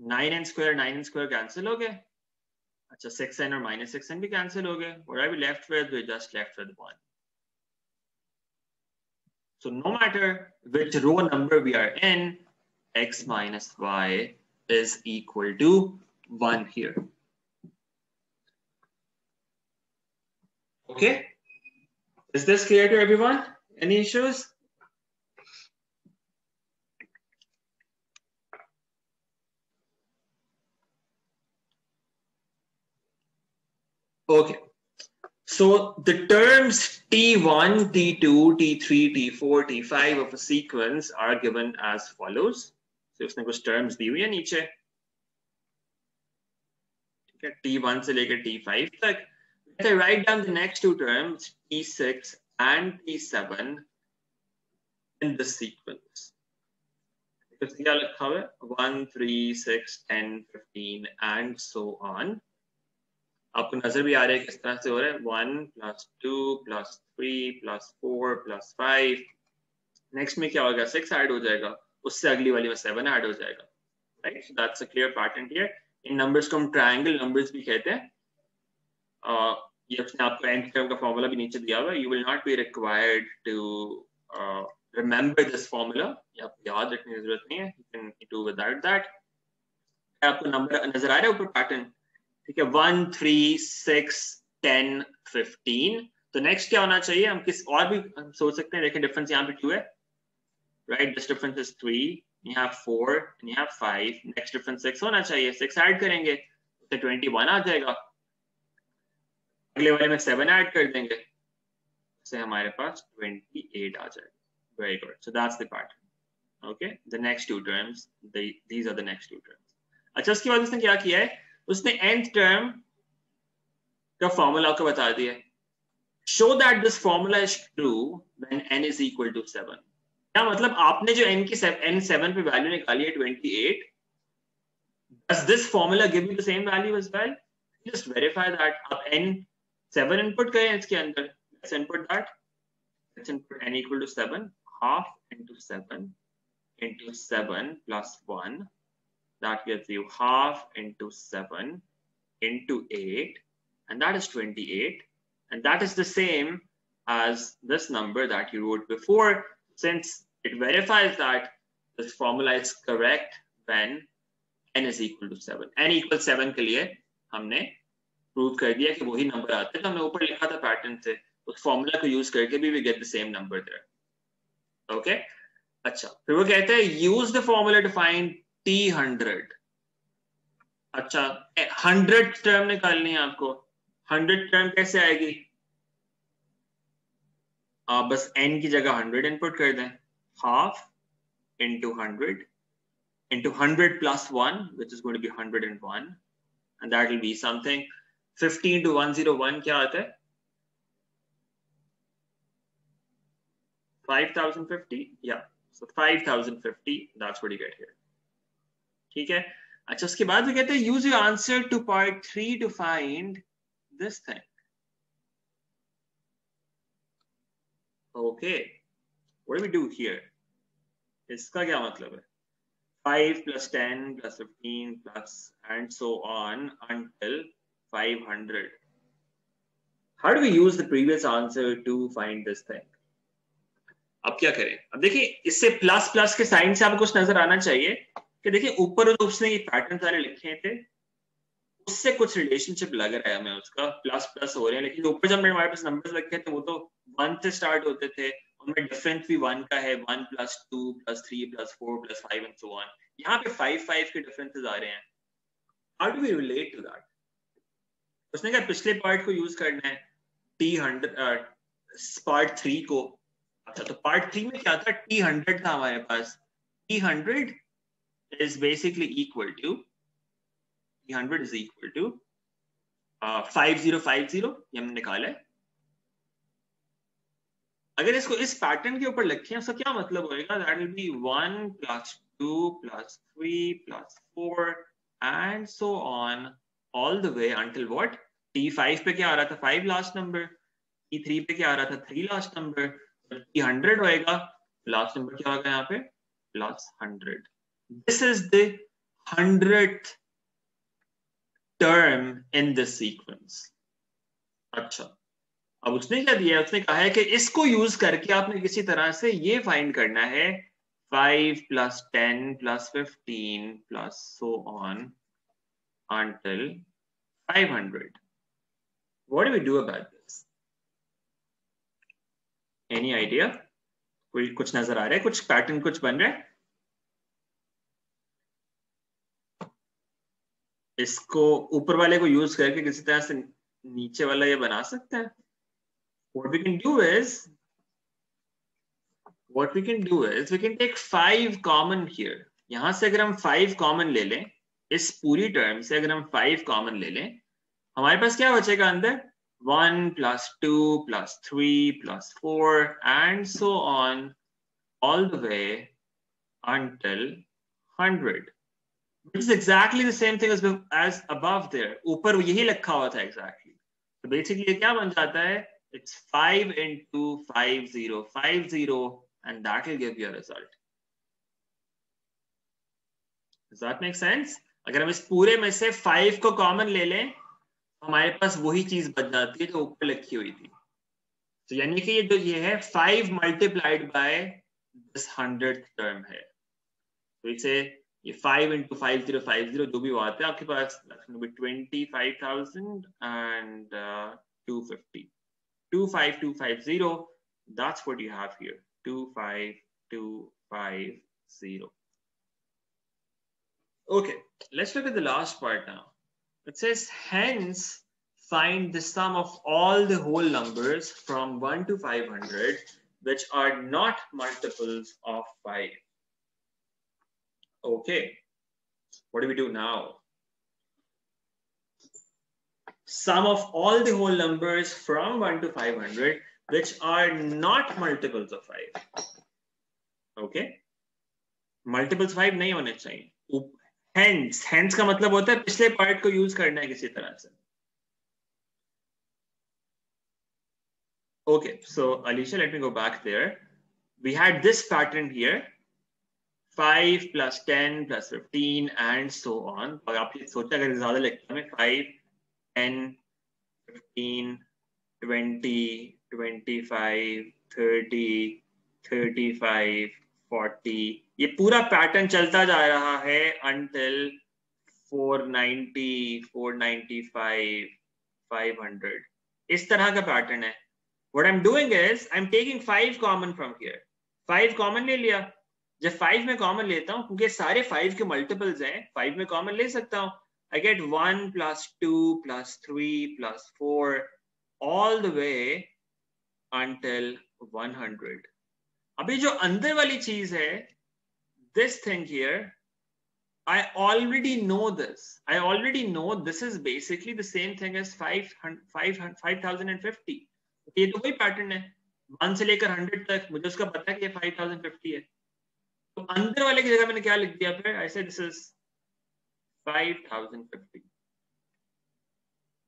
9n square, 9n square cancel ho gaye. Acha 6n or minus 6n bhi cancel ho gaye. What are we left with? We're just left with 1. So no matter which row number we are in, x minus y is equal to 1 here. Okay. Is this clear to everyone? Any issues? Okay. So the terms T1, T2, T3, T4, T5 of a sequence are given as follows. So उसने कुछ terms दी हुई है नीचे. ठीक है T1 से लेकर T5 तक If I write down the next two terms, T6 and T7 in the sequence. Because दिया लिखा हुआ 1, 3, 6, 10, 15 and so on. आपको नज़र भी आ रहा है किस तरह से हो रहा है? One plus two plus three plus four plus five next में क्या होगा? सिक्स ऐड हो जाएगा। उससे अगली वाली में सेवन ऐड हो जाएगा। Right that's a clear pattern here in numbers को हम ट्रायंगल नंबर्स भी कहते हैं। ये उसने आपको एंड टर्म का फॉर्मूला भी नीचे दिया हुआ है। You will not be required to remember this formula ये आपको याद रखने की ज़रूरत नहीं है। You can do without that आपको नंबर नज़र आ रहा है ऊपर पैटर्न ठीक है one three six ten fifteen तो नेक्स्ट क्या होना चाहिए? हम किस और भी हम सोच सकते हैं। देखें डिफरेंस यहाँ पे टू है। Right this difference is three and you have five next difference six होना चाहिए। Six ऐड करेंगे। तो ट्वेंटी वन आ जाएगा। अगले वाले में सेवन ऐड कर देंगे। से हमारे पास ट्वेंटी एट आ जाएगा। Very good so that's the pattern okay the next two terms these are the next two terms अच्छा उसके बाद उसने क्या किया है? उसने nth टर्म का फॉर्मूला आपको बता दिया show that this formula is true when n is equal to 7 क्या मतलब आपने जो n की n 7 पे वैल्यू निकाली है 28 does this formula give you the same value as well? Just verify that आप n सेवन इनपुट करें इसके अंदर let's input that let's input n equal to 7 half into 7 into 7 plus 1 that gives you half into 7 into 8 and that is 28. And that is the same as this number that you wrote before, since it verifies that this formula is correct when n is equal to 7. n equal 7 के लिए हमने prove कर दिया कि वही number आते हैं। तो हमने ऊपर लिखा था पैटर्न से। उस फॉर्मूला को यूज़ करके भी we get the same number there okay अच्छा फिर वो कहते हैं use the formula to find T hundred अच्छा हंड्रेड टर्म निकालनी है आपको। हंड्रेड टर्म कैसे आएगी? आप बस एन की जगह हंड्रेड इनपुट कर दें। Half into hundred into hundred plus one which is going to be hundred and one and that will be something fifteen two one zero one क्या आता है? ठीक है? अच्छा उसके बाद कहते हैं use you answer to part three to find this thing okay we do here इसका क्या मतलब है? Five plus ten plus fifteen plus and so on until 500 how do we use the previous answer to find this thing? अब क्या करें? अब देखिए इससे प्लस प्लस के साइन से आपको कुछ नज़र आना चाहिए कि देखिए ऊपर उसने ये पैटर्न सारे लिखे थे उससे कुछ रिलेशनशिप लग रहा है हमें उसका। प्लस प्लस हो रहे हैं। लेकिन ऊपर जब हमारे पास नंबर्स रखे थे वो तो वन से स्टार्ट होते थे। उनमें डिफरेंस भी वन का है। One plus two plus three plus four plus five and so one यहाँ पे फाइव फाइव के डिफरेंसेस आ रहे हैं। How do we relate to that उसने कहा, पिछले पार्ट को यूज़ करना है टी हंड्रेड पार्ट थ्री को। अच्छा तो पार्ट थ्री में क्या था? टी हंड्रेड था हमारे पास। T hundred is basically equal to T hundred is equal to five zero five zero हमने निकाला है। अगर इसको इस पैटर्न के ऊपर लिखें, उसका क्या मतलब होएगा? That will be one plus two plus three plus four and so on the way until what T five पे क्या आ रहा था? Five last number T three पे क्या आ रहा था? थ्री लास्ट नंबर हंड्रेड होएगा. लास्ट नंबर क्या होगा यहाँ पे? Plus hundred this is the hundred term in this sequence अच्छा। अब उसने क्या दिया उसने कहा है कि इसको यूज़ करके आपने किसी तरह से ये फाइंड करना है। Five plus ten plus fifteen plus so on until 500 what do we do about this any idea कोई कुछ नज़र आ रहा है कुछ पैटर्न कुछ बन रहा है इसको ऊपर वाले को यूज़ करके किसी तरह से नीचे वाला ये बना सकते हैं what we can do is what we can do is we can take five common here यहाँ से अगर हम five common ले लें इस पूरी टर्म से अगर हम फाइव कॉमन ले लें, हमारे पास क्या बचेगा अंदर? One plus two plus three plus four and so on all the way until hundred it is exactly the same thing as above ऊपर यही लिखा हुआ था एग्जैक्टली तो बेसिकली क्या बन जाता है? It's five into five zero five zero and that will give your result Does that make sense? अगर हम इस पूरे में से फाइव को कॉमन ले लें तो हमारे पास वही चीज़ बच जाती है जो ऊपर लिखी हुई थी। तो यानी कि ये जो ये है five multiplied by this hundred term है। तो इसे ये five into five zero five zero जो भी आते हैं, आपके पास twenty five thousand and two fifty two five two five zero that's what you have here two five two five zero okay let's look at the last part now It says, hence, find the sum of all the whole numbers from 1 to 500 which are not multiples of 5. Okay, what do we do now? Sum of all the whole numbers from 1 to 500 which are not multiples of 5. Okay, multiples 5 नहीं होने चाहिए hence hence का मतलब होता है पिछले part को use करना है किसी तरह से। Okay so Alisha let me go back there we had this pattern here 5 plus 10 plus 15 and so on अगर आप ये सोचा अगर ज़्यादा लगता है हमें 5 10 15 20 25 30 35 40 ये पूरा पैटर्न चलता जा रहा है अंटिल 490, 495, 500. इस तरह का पैटर्न है। What I am doing is I am taking five common from here five common ले लिया। जब फाइव में कॉमन लेता हूँ क्योंकि सारे फाइव के मल्टीपल्स हैं फाइव में कॉमन ले सकता हूँ। I get one plus two plus three plus four all the way until one hundred अभी जो अंदर वाली चीज़ है this thing here I already know this. I already know this is basically the same thing as 5050. ये तो वही pattern है। One से लेकर हंड्रेड तक मुझे उसका पता है कि ये 5050 है। तो अंदर वाले की जगह मैंने क्या लिख दिया फिर? ऐसे दिस इज़ 5050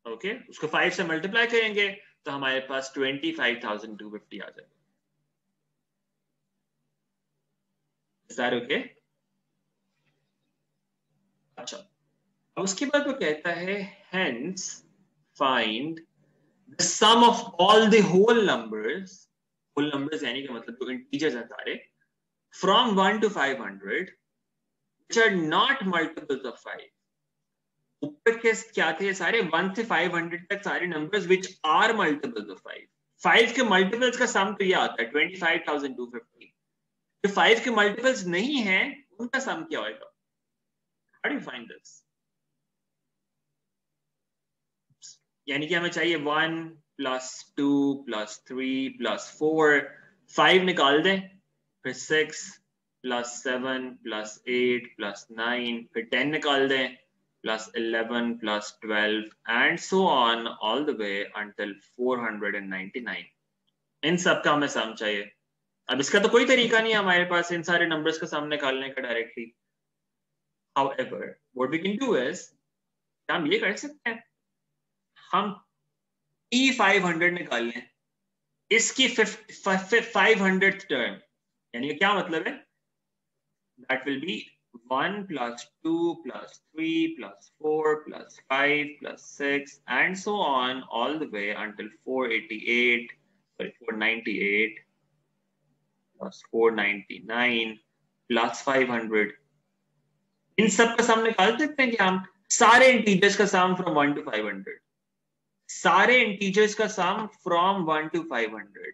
ओके उसको 5 से मल्टीप्लाई करेंगे तो हमारे पास 25,250 आ जाएगा। That okay? अच्छा अब उसके बाद वो कहता है hence find the sum of all the whole numbers whole numbers यानी कि मतलब जो integers हैं सारे from 1 to 500 which are not multiples of 5 ऊपर के क्या थे सारे 1 से 500 तक सारे numbers which are multiples of 5 5 के multiples का sum तो ये आता है 25250 जो 5 के मल्टीपल्स नहीं है, उनका sum क्या होगा do you find this? यानी कि हमें चाहिए 1 प्लस 2 प्लस 3 प्लस 4 5 निकाल दें, फिर 6 plus seven plus eight plus nine फिर टेन निकाल दें plus eleven plus twelve and so on all the way until four hundred and ninety nine इन सब का हमें सम चाहिए। अब इसका तो कोई तरीका नहीं है हमारे पास, इन सारे नंबर्स का सामने निकालने का directly however, what we can do is हम ये कर सकते हैं? हम ई फाइव हंड्रेड निकाल लें। इसकी फाइव हंड्रेड टर्म यानी क्या मतलब है? That will be 1 plus 2 plus 3 plus 4 plus 5 plus 6 and so on, all the way until 488 sorry 498 plus 499 plus 500 इन सब का सम निकाल सकते हैं कि हम सारे इंटीजर्स का सम फ्रॉम 1 टू 500 सारे इंटीजर्स का sum from 1 to 500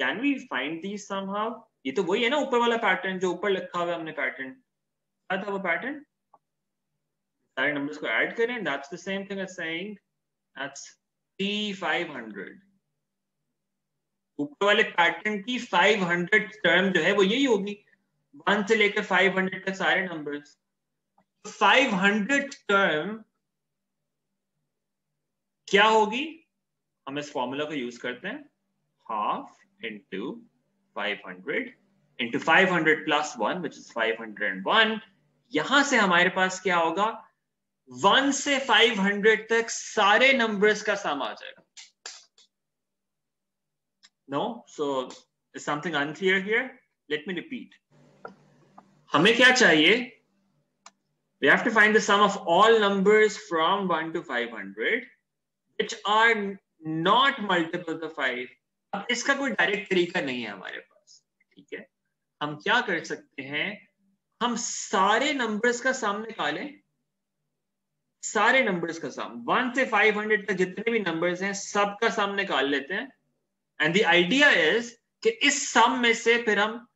can we find these somehow ये तो वही है ना ऊपर वाला पैटर्न जो ऊपर लिखा हुआ हमने पैटर्न क्या था वो पैटर्न सारे नंबर्स को ऐड करें that's the same thing as saying that's T500 ऊपर वाले पैटर्न की 500 टर्म जो है वो यही होगी। वन से लेकर 500 तक सारे नंबर्स 500 टर्म क्या होगी? हम इस फॉर्मूला को यूज़ करते हैं। Half into 500 into 500 plus 1 which is 501 यहाँ से हमारे पास क्या होगा? 1 से 500 तक सारे नंबर्स का सम आ जाएगा। No? So, is something unclear here? Let me repeat. हमें क्या चाहिए? We have to find the sum of all numbers from 1 to 500 which are not multiples of 5 अब इसका कोई डायरेक्ट तरीका नहीं है हमारे पास, ठीक है? हम क्या कर सकते हैं? हम सारे नंबर्स का सम निकालें। सारे नंबर्स का सम वन से फाइव हंड्रेड तक जितने भी नंबर्स हैं, सबका सम निकाल लेते हैं। एंड द आइडिया इज़ कि इस सम में से फिर हम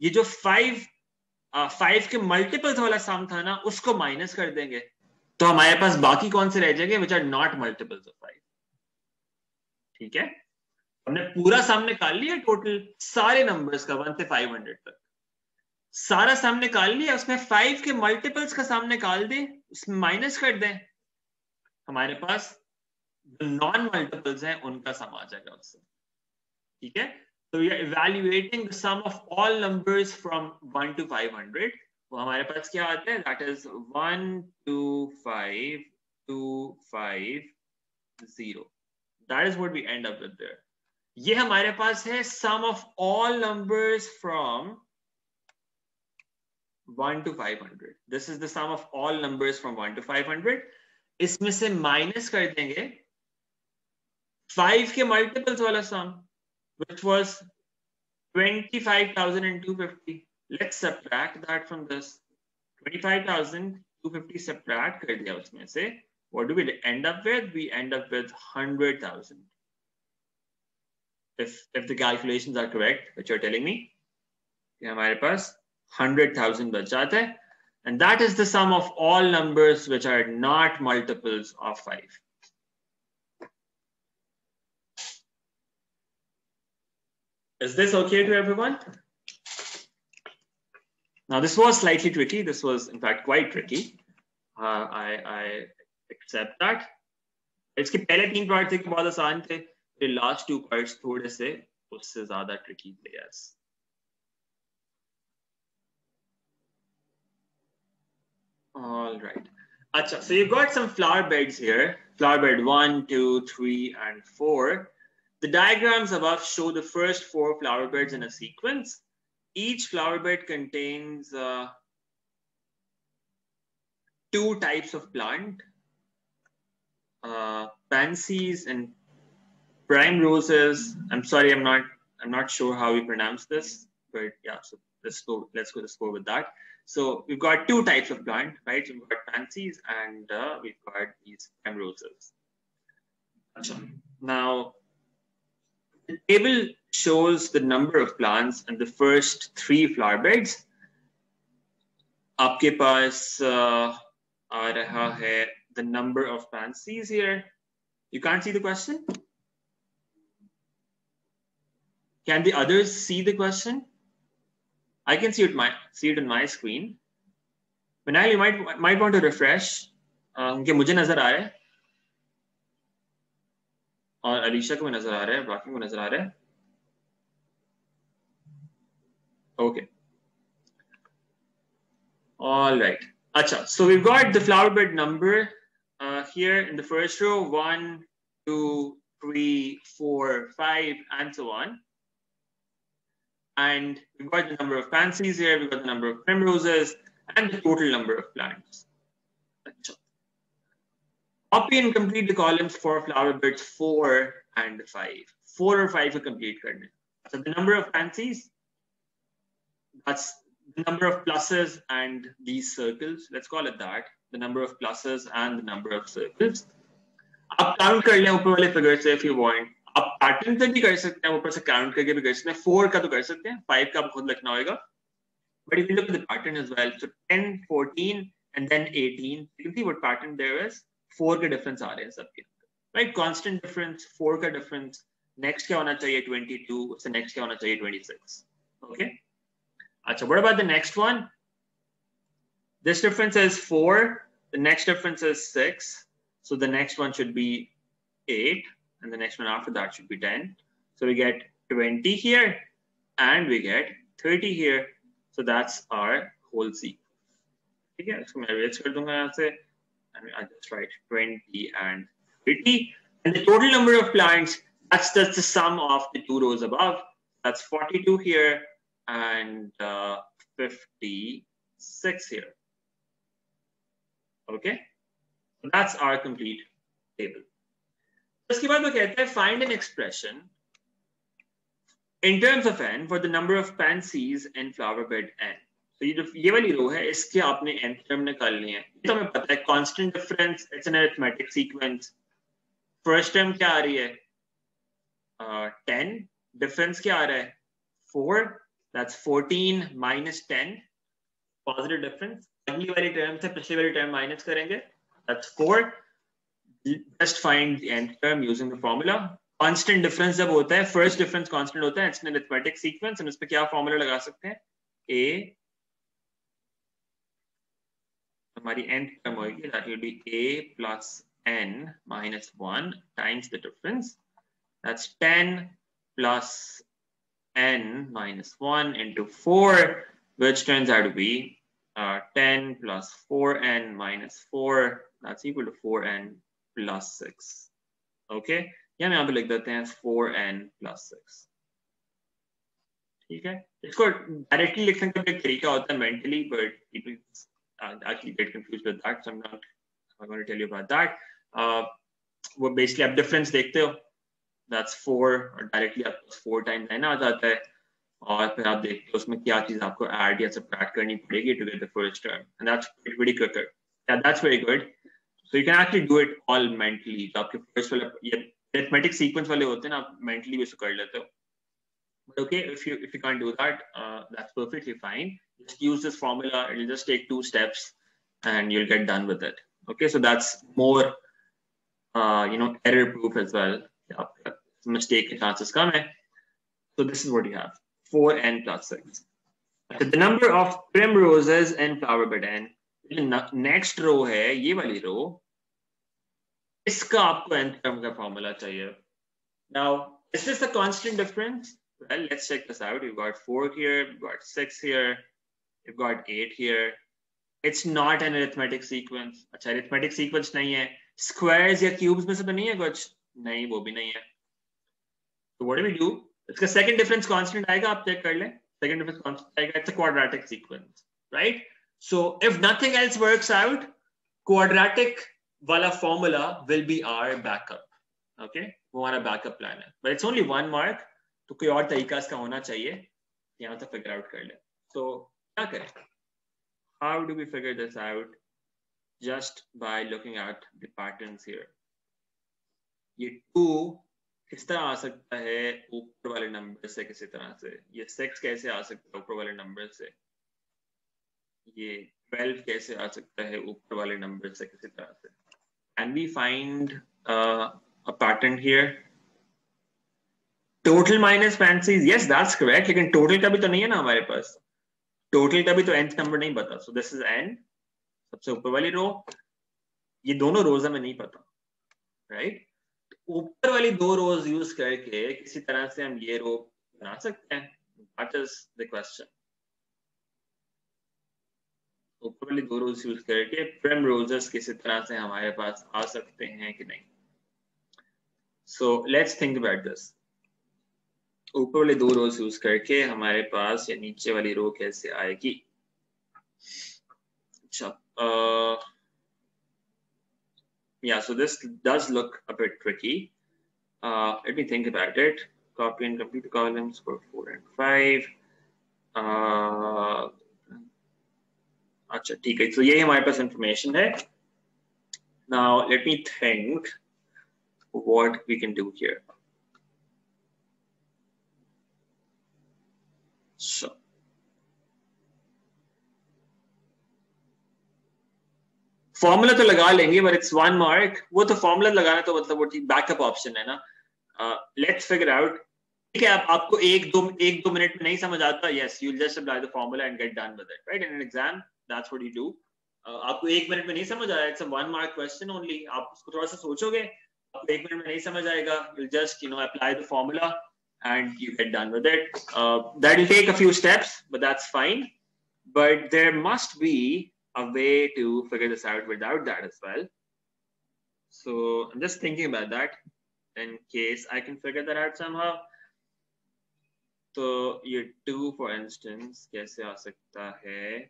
ये जो फाइव फाइव के मल्टीपल्स वाला सम था ना, उसको माइनस कर देंगे। तो हमारे पास बाकी कौन से रह जाएँगे which are not multiples of five ठीक है? हमने पूरा सम निकाल लिया टोटल सारे नंबर्स का वन से फाइव हंड्रेड तक। सारा सम निकाल लिया, उसमें फाइव के मल्टीपल्स का सम निकाल दें, उसमें माइनस कर दें। हमारे पास नॉन मल्टीपल्स हैं, उनका सम आ जाएगा उससे। ठीक है? तो are evaluating sum of all numbers from one to five hundred वो हमारे पास क्या आता है? That is one two five two five zero that is what we end up with ये हमारे पास है sum of all numbers from one to five hundred this is the sum of all numbers from one to five hundred इसमें से minus कर देंगे 5 के multiples वाला sum, which was 25,250. Let's subtract that from this. 25,250 subtract kar diya usme se. What do we end up with? We end up with 100,000. If, if the calculations are correct, which you're telling me, हमारे पास 100,000 बच जाता है and that is the sum of all numbers which are not multiples of 5. Is this okay to everyone? Now, this was slightly tricky. This was, in fact, quite tricky. Uh, I, I accept that. इसके पहले तीन part थे बहुत आसान थे फिर last two parts थोड़े से उससे ज्यादा ट्रिकी थे yes All right. Acha, so you've got some flower beds here. Flower bed one, two, three, and four. The diagrams above show the first four flower beds in a sequence. Each flower bed contains uh, two types of plant, uh, pansies and prime roses. I'm sorry, I'm not, I'm not sure how we pronounce this, but yeah, so let's go, let's go, let's go with that. So we've got two types of plant, right? We've got pansies and uh, we've got these primroses. Now, the table shows the number of plants in the first three flower beds. आपके पास uh, आ रहा है the number of pansies here. You can't see the question? Can the others see the question? I can see it my see it on my screen. Vinay, you might might want to refresh. उनके मुझे नजर आ रहा है और अलीशा को नजर आ रहा है बाकी को नजर आ रहा है okay all right acha so we've got the flower bed number uh, here in the first row one two three four five and so on and we've got the number of pansies here, we've got the number of primroses, and the total number of plants. Copy and complete the columns for flower beds 4 and 5. 4 or 5 are complete करने. So the number of pansies, that's the number of pluses and these circles, let's call it that, the number of pluses and the number of circles. आप count कर लें ऊपर वाले figure से if you want. आप pattern से भी कर सकते हैं ऊपर से काउंट करके भी कर सकते हैं फोर का तो कर सकते हैं फाइव का खुद लिखना होगा but if you look the pattern is well so 10 14 and then 18 you can see what pattern there is four के डिफरेंस आ रहे हैं सबके राइट कांस्टेंट डिफरेंस फोर का डिफरेंस नेक्स्ट क्या होना चाहिए 22 उससे नेक्स्ट क्या होना चाहिए 26 ओके अच्छा what about the next one this difference is 4 the next difference is 6 so the next one should be 8 and the next one after that should be 10. So we get 20 here and we get 30 here. So that's our whole sequence. Okay, so I just write 20 and 30. And the total number of plants, that's just the sum of the two rows above. That's 42 here and uh, 56 here. Okay, so that's our complete table. उसके बाद वो कहता है find an expression in terms of n for the number of pansies in flower bed n तो ये जो ये वाली रो है इसके आपने nth टर्म निकाल ली है। तो हमें पता है constant difference it's an arithmetic sequence first term क्या आ रही है? टेन uh, डिफरेंस क्या आ रहा है? Four that's fourteen minus ten positive difference अगली वाली टर्म से पिछली वाली टर्म माइनस करेंगे that's four just find the nth term using the formula. Constant difference जब होता है फ़र्स्ट डिफरेंस constant होता है it's an arithmetic sequence हम इस पे क्या formula लगा सकते हैं? A हमारी nth term होगी that will be a plus n minus 1 times the difference that's 10 plus n minus 1 into 4 which turns out to be uh, 10 plus 4n minus 4 that's equal to 4n plus six okay या हम यहाँ पे लिख देते हैं four n plus six ठीक है इसको डायरेक्टली लिखने का एक तरीका होता है mentally but people actually get confused with that so I'm not I'm going to tell you about that uh, वो बेसिकली आप डिफरेंस देखते हो दैट्स फोर और डायरेक्टली आपको फोर टाइम एन आ जाता है और फिर आप देखते हो उसमें क्या चीज आपको ऐड या सबट्रैक्ट करनी पड़ेगी to get the first term and that's very quicker yeah that's very good so you can actually do it all mentally तो आपके फर्स्ट वाला ये arithmetic sequence वाले होते हैं ना आप mentally भी कर लेते हो but okay if you if you can't do that uh, that's perfectly fine just use this formula it'll just take two steps and you'll get done with it okay so that's more uh, you know error proof as well mistake chances come so this is what you have 4n plus 6 so the number of primroses in flower bed n next row है ये वाली row इसका आपको nth term का formula चाहिए now is this a constant difference well let's check this out you've got 4 here you've got 6 here you've got 8 here it's not an arithmetic sequence अच्छा arithmetic sequence नहीं है squares या cubes में से तो नहीं है कुछ नहीं वो भी नहीं है so what do we do इसका second difference constant आएगा आप check कर लें second difference constant आएगा it's a quadratic sequence right so if nothing else works out quadratic wala formula will be our backup okay वो हमारा backup plan है but it's only one mark तो कोई और तरीका इसका होना चाहिए यहाँ तक figure out कर ले so क्या करें how do we figure this out? Just by looking at the patterns here. ये टू किस तरह आ सकता है ऊपर वाले नंबर से किसी तरह से? ये सिक्स कैसे आ सकता है ऊपर वाले नंबर से? ये ट्वेल्व कैसे आ सकता है ऊपर वाले नंबर से किसी तरह से? And we find a pattern here total minus pansies yes that's correct लेकिन टोटल का भी तो नहीं है ना हमारे पास। टोटल का भी तो एंथ नंबर नहीं पता। सो दिस इज़ n, सबसे ऊपर वाली रो ये दोनों रोज हमें नहीं पता राइट right? ऊपर वाली दो रोज यूज़ करके किसी तरह से हम ये रो बना सकते हैं। दैट इज़ द क्वेश्चन ऊपर वाली दो रोज यूज़ करके प्रेम रोजेस किसी तरह से हमारे पास आ सकते हैं कि नहीं? So let's think about this ऊपर वाली दो रोज यूज़ करके हमारे पास या नीचे वाली रो कैसे आएगी? अच्छा या so this does look a bit tricky let me think about it copy and complete columns for four and five अच्छा ठीक है तो यही हमारे पास इंफॉर्मेशन है। Now let me think what we can do here formula तो लगा लेंगे बट इट्स वन मार्क वो तो फॉर्मूला लगाना तो मतलब वो ठीक बैकअप ऑप्शन है ना। लेट्स फिगर आउट ठीक है आप आपको एक दो एक दो मिनट में नहीं समझ आता yes you just apply the formula and get done with it right in an exam that's what you do आपको एक मिनट में नहीं समझ आया it's a one mark question only आप उसको थोड़ा सा सोचोगे आपको एक मिनट में नहीं समझ आएगा you just you know apply the formula and you get done with it. Uh, that'll take a few steps, but that's fine. But there must be a way to figure this out without that as well. So I'm just thinking about that in case I can figure that out somehow. So you do, for instance, कैसे आ सकता है?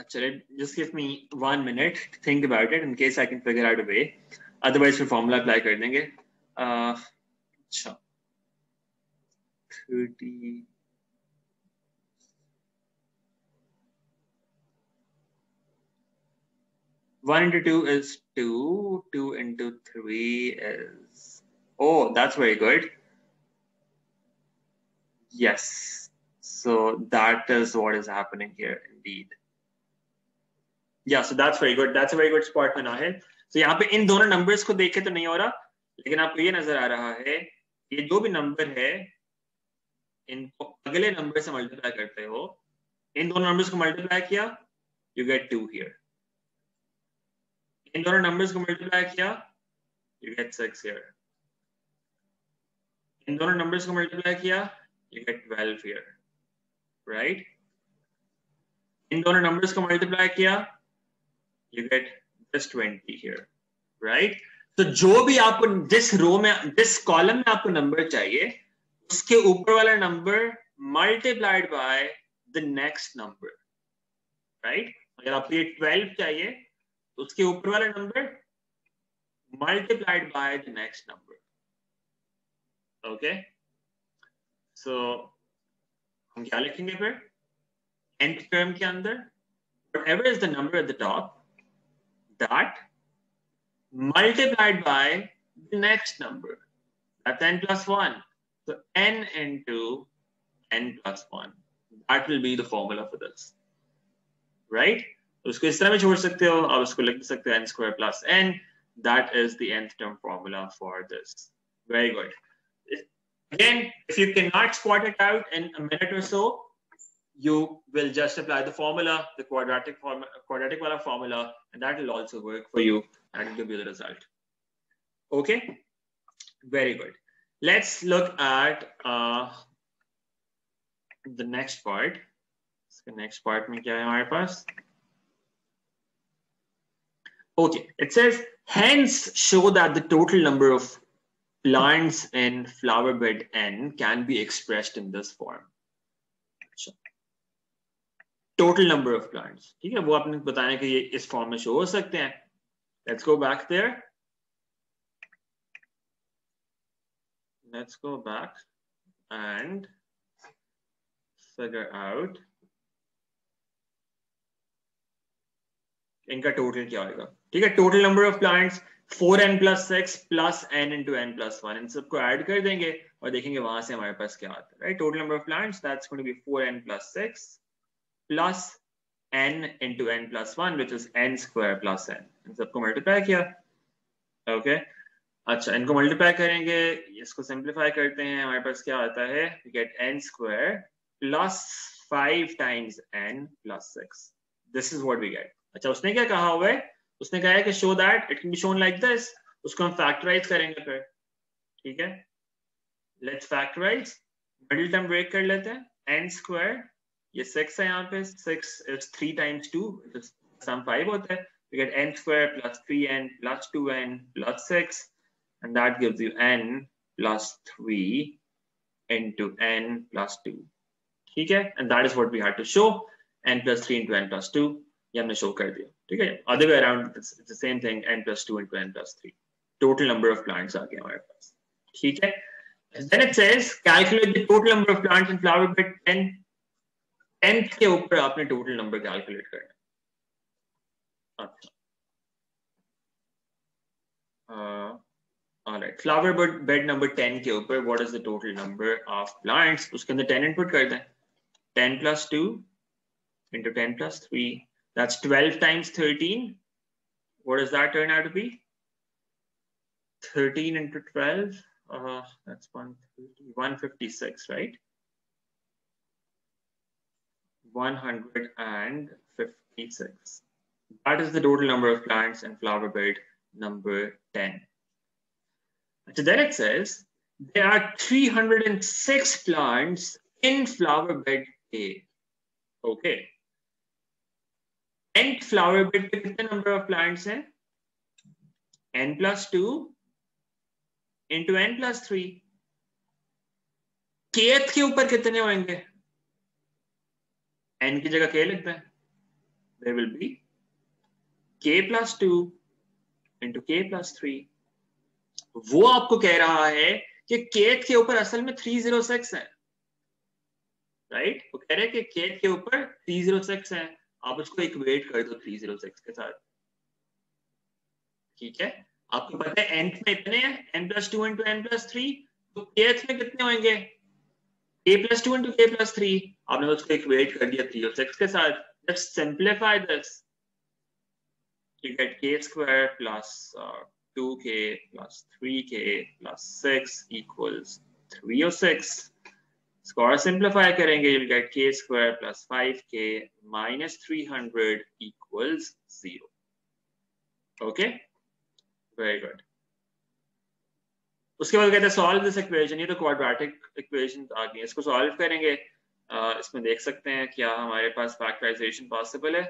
Actually, just give me one minute to think about it in case I can figure out a way. Otherwise, फिर formula apply कर देंगे. Uh, thirty one into two is two two into three is oh that's very good yes so that is what is happening here indeed यहाँ पे इन दोनों number को देखे तो नहीं हो रहा, लेकिन आपको ये नज़र आ रहा है, ये जो भी नंबर है इनको अगले नंबर से मल्टीप्लाई करते हो इन दोनों नंबर्स को मल्टीप्लाई किया यू गेट टू हियर इन दोनों नंबर्स को मल्टीप्लाई किया यू गेट सिक्स हियर इन दोनों नंबर्स को मल्टीप्लाई किया you get twelve here right इन दोनों नंबर्स को मल्टीप्लाई किया you get this 20 here, right? तो जो भी आपको जिस रो में जिस कॉलम में आपको नंबर चाहिए उसके ऊपर वाला number multiplied by the next number right अगर आपको ये 12 चाहिए तो उसके ऊपर वाला number multiplied by the next number okay so हम क्या लिखेंगे फिर? Nth term के अंदर is the number at the top, that multiplied by the next number, that's n plus 1 so n into n plus 1 that will be the formula for this right उसको इस तरह में छोड़ सकते हो आप उसको लिख सकते हो n square plus n that is the nth term formula for this very good again if you cannot squat it out in a minute or so you will just apply the formula, the quadratic form, quadratic formula, and that will also work for you and give you the result. Okay, very good. Let's look at uh, the next part. The next part में क्या है हमारे पास? Okay, it says hence show that the total number of plants in flower bed n can be expressed in this form. Total number of plants ठीक है वो आपने बताया कि ये इस फॉर्म में शो हो सकते हैं let's go back there Let's go back and figure out इनका टोटल क्या होगा ठीक है total number of plants four n plus six plus n into n plus one इन सबको ऐड कर देंगे और देखेंगे वहाँ से हमारे पास क्या आता है right total number of plants that's going to be four n plus six plus n into n plus 1 which is n square plus n. इन सबको मल्टीप्लाई किया ओके अच्छा इनको मल्टीप्लाई करेंगे, इसको सिंप्लीफाई करते हैं, हमारे पास क्या आता है? Get n square plus five times n plus six this is what we get अच्छा उसने क्या कहा हुआ है? उसने कहा है कि show that it can be shown like this उसको हम फैक्टराइज करेंगे फिर। ठीक है? Let's factorise middle term break कर लेते हैं। एन स्क्वायर ये सिक्स है यहाँ पे। Six it's three times two sum five होता है। We get n square plus 3n plus 2n plus 6. and that gives you n plus 3 into n plus 2 ठीक है and that is what we had to show n plus 3 into n plus 2 ये हमने show कर दिया ठीक है other way around it's, it's the same thing n plus 2 into n plus 3 total number of plants आ गया हमारे पास ठीक है then it says calculate the total number of plants in flower bed 10 tenth के ऊपर आपने टोटल नंबर कैलकुलेट करना अच्छा All right flower bed number ten के ऊपर what is the total number of plants उसके अंदर टेन इनपुट कर दें ten plus two into ten plus three that's 12 times 13 what does that turn out to be 13 into 12 uh, that's 156 right 156. That is the total number of plants in flower bed number 10. So then it says there are 306 plants in flower bed A. Okay. Nth flower bed with the number of plants in n plus 2 into n plus 3. kth के ऊपर कितने होंगे N की जगह के लिखते हैं there will be K plus two into K plus three वो आपको कह रहा है कि केथ के ऊपर असल में थ्री ज़ीरो सिक्स है। राइट? वो कह रहे हैं कि केथ के ऊपर थ्री ज़ीरो सिक्स है। आप उसको इक्वेट कर दो थ्री ज़ीरो सिक्स के साथ। ठीक है? आपको पता है एंथ में इतने हैं। N plus two into n plus three तो केथ में कितने होंगे? a plus 2 into k plus 3 आपने उसको इक्वेट कर दिया 3 और 6 के साथ। Simplify this you get k square plus uh, 2k plus 3k plus 6 equals 3 or 6 इसको और सिंप्लीफाई करेंगे you'll get k square plus 5k minus 300 equals 0 okay? Very good. उसके बाद कहते हैं सॉल्व दिस इक्वेशन ये तो क्वाड्रेटिक इक्वेशन आ गई इसको सॉल्व करेंगे। uh, इसमें देख सकते हैं क्या हमारे पास फैक्टराइजेशन पॉसिबल है।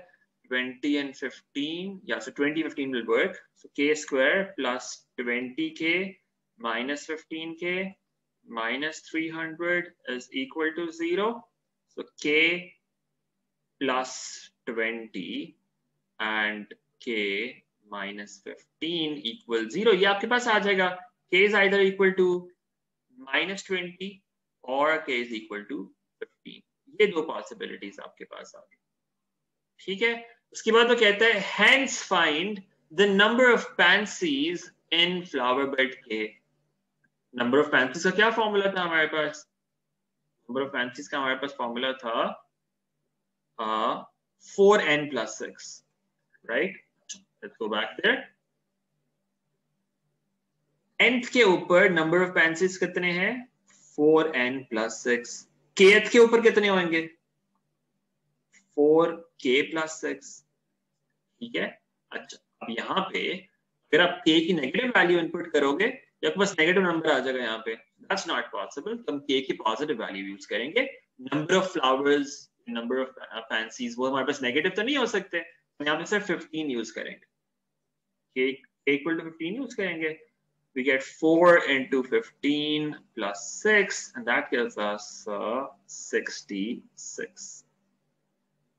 20 and 15 yeah so 20 15 will work so k square plus 20k minus 15k minus 300 is equal to 0 so k plus 20 and k minus 15 equal 0 ये आपके पास आ जाएगा k is either equal to minus 20 or k is equal to 15 ये दो possibilities आपके पास आ गई ठीक है उसके बाद वो कहता है hence find the number of pansies in flower bed के नंबर ऑफ़ पैंसीज का क्या फॉर्मूला था हमारे पास? नंबर ऑफ़ पैंसीज का हमारे पास फॉर्मूला था four n plus six right let's go back there nth के ऊपर नंबर ऑफ़ पैंसीज कितने हैं? फोर एन प्लस सिक्स के ऊपर कितने होंगे? फोर के प्लस सिक्स ठीक है? अच्छा अब यहाँ पे अगर आप के की नेगेटिव वैल्यू इनपुट करोगे तो आपके पास नेगेटिव नंबर आ जाएगा यहाँ पे दैट्स नॉट पॉसिबल तो हम के की पॉजिटिव वैल्यू यूज़ करेंगे। Number of flowers number of pansies वो हमारे पास नेगेटिव तो नहीं हो सकते। तो यहाँ पे सिर्फ़ 15 यूज़ करेंगे। Equal to 15 यूज़ करेंगे। We get 4 into 15 plus 6 and that gives us uh, 66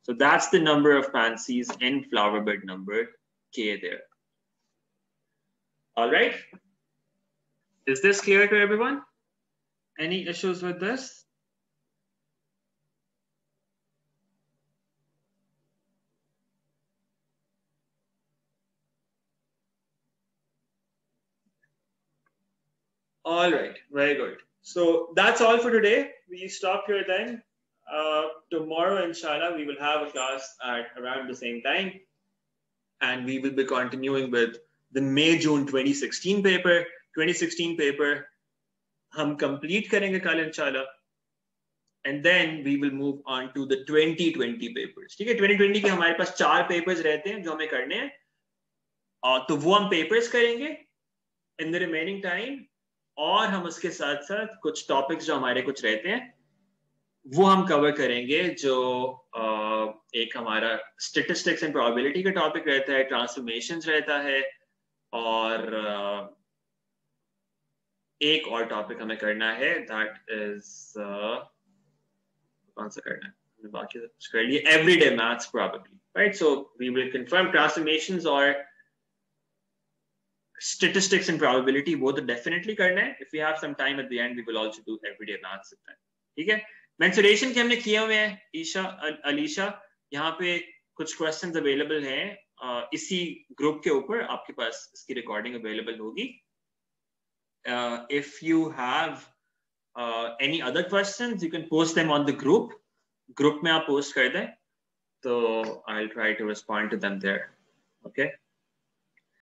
so that's the number of fancies in flower bed number k there all right is this clear to everyone any issues with this All right, very good. So that's all for today. We stop here then. Uh, tomorrow, inshallah, we will have a class at around the same time. And we will be continuing with the May June 2016 paper. 2016 paper, hum complete karenge kal inshallah. And then we will move on to the 2020 papers. ठीक है 2020 के हमारे पास चार papers रहते हैं जो हमें करने हैं और तो वो हम papers करेंगे in the remaining time और हम उसके साथ साथ कुछ टॉपिक्स जो हमारे कुछ रहते हैं वो हम कवर करेंगे जो एक हमारा स्टेटिस्टिक्स एंड प्रोबेबिलिटी का टॉपिक रहता है ट्रांसफॉर्मेशन रहता है, और एक और टॉपिक हमें करना है दैट इज़ कौन सा करना है? बाकी कर everyday maths right so we will confirm और ठीक है? मेंसुरेशन के हमने किए हुए हैं, ईशा अलीशा। यहाँ पे कुछ क्वेश्चन अवेलेबल है इसी ग्रुप के ऊपर आपके पास इसकी रिकॉर्डिंग अवेलेबल होगी। If you have any other question you can post them on the group group में आप पोस्ट कर दें तो I try to respond to them there okay?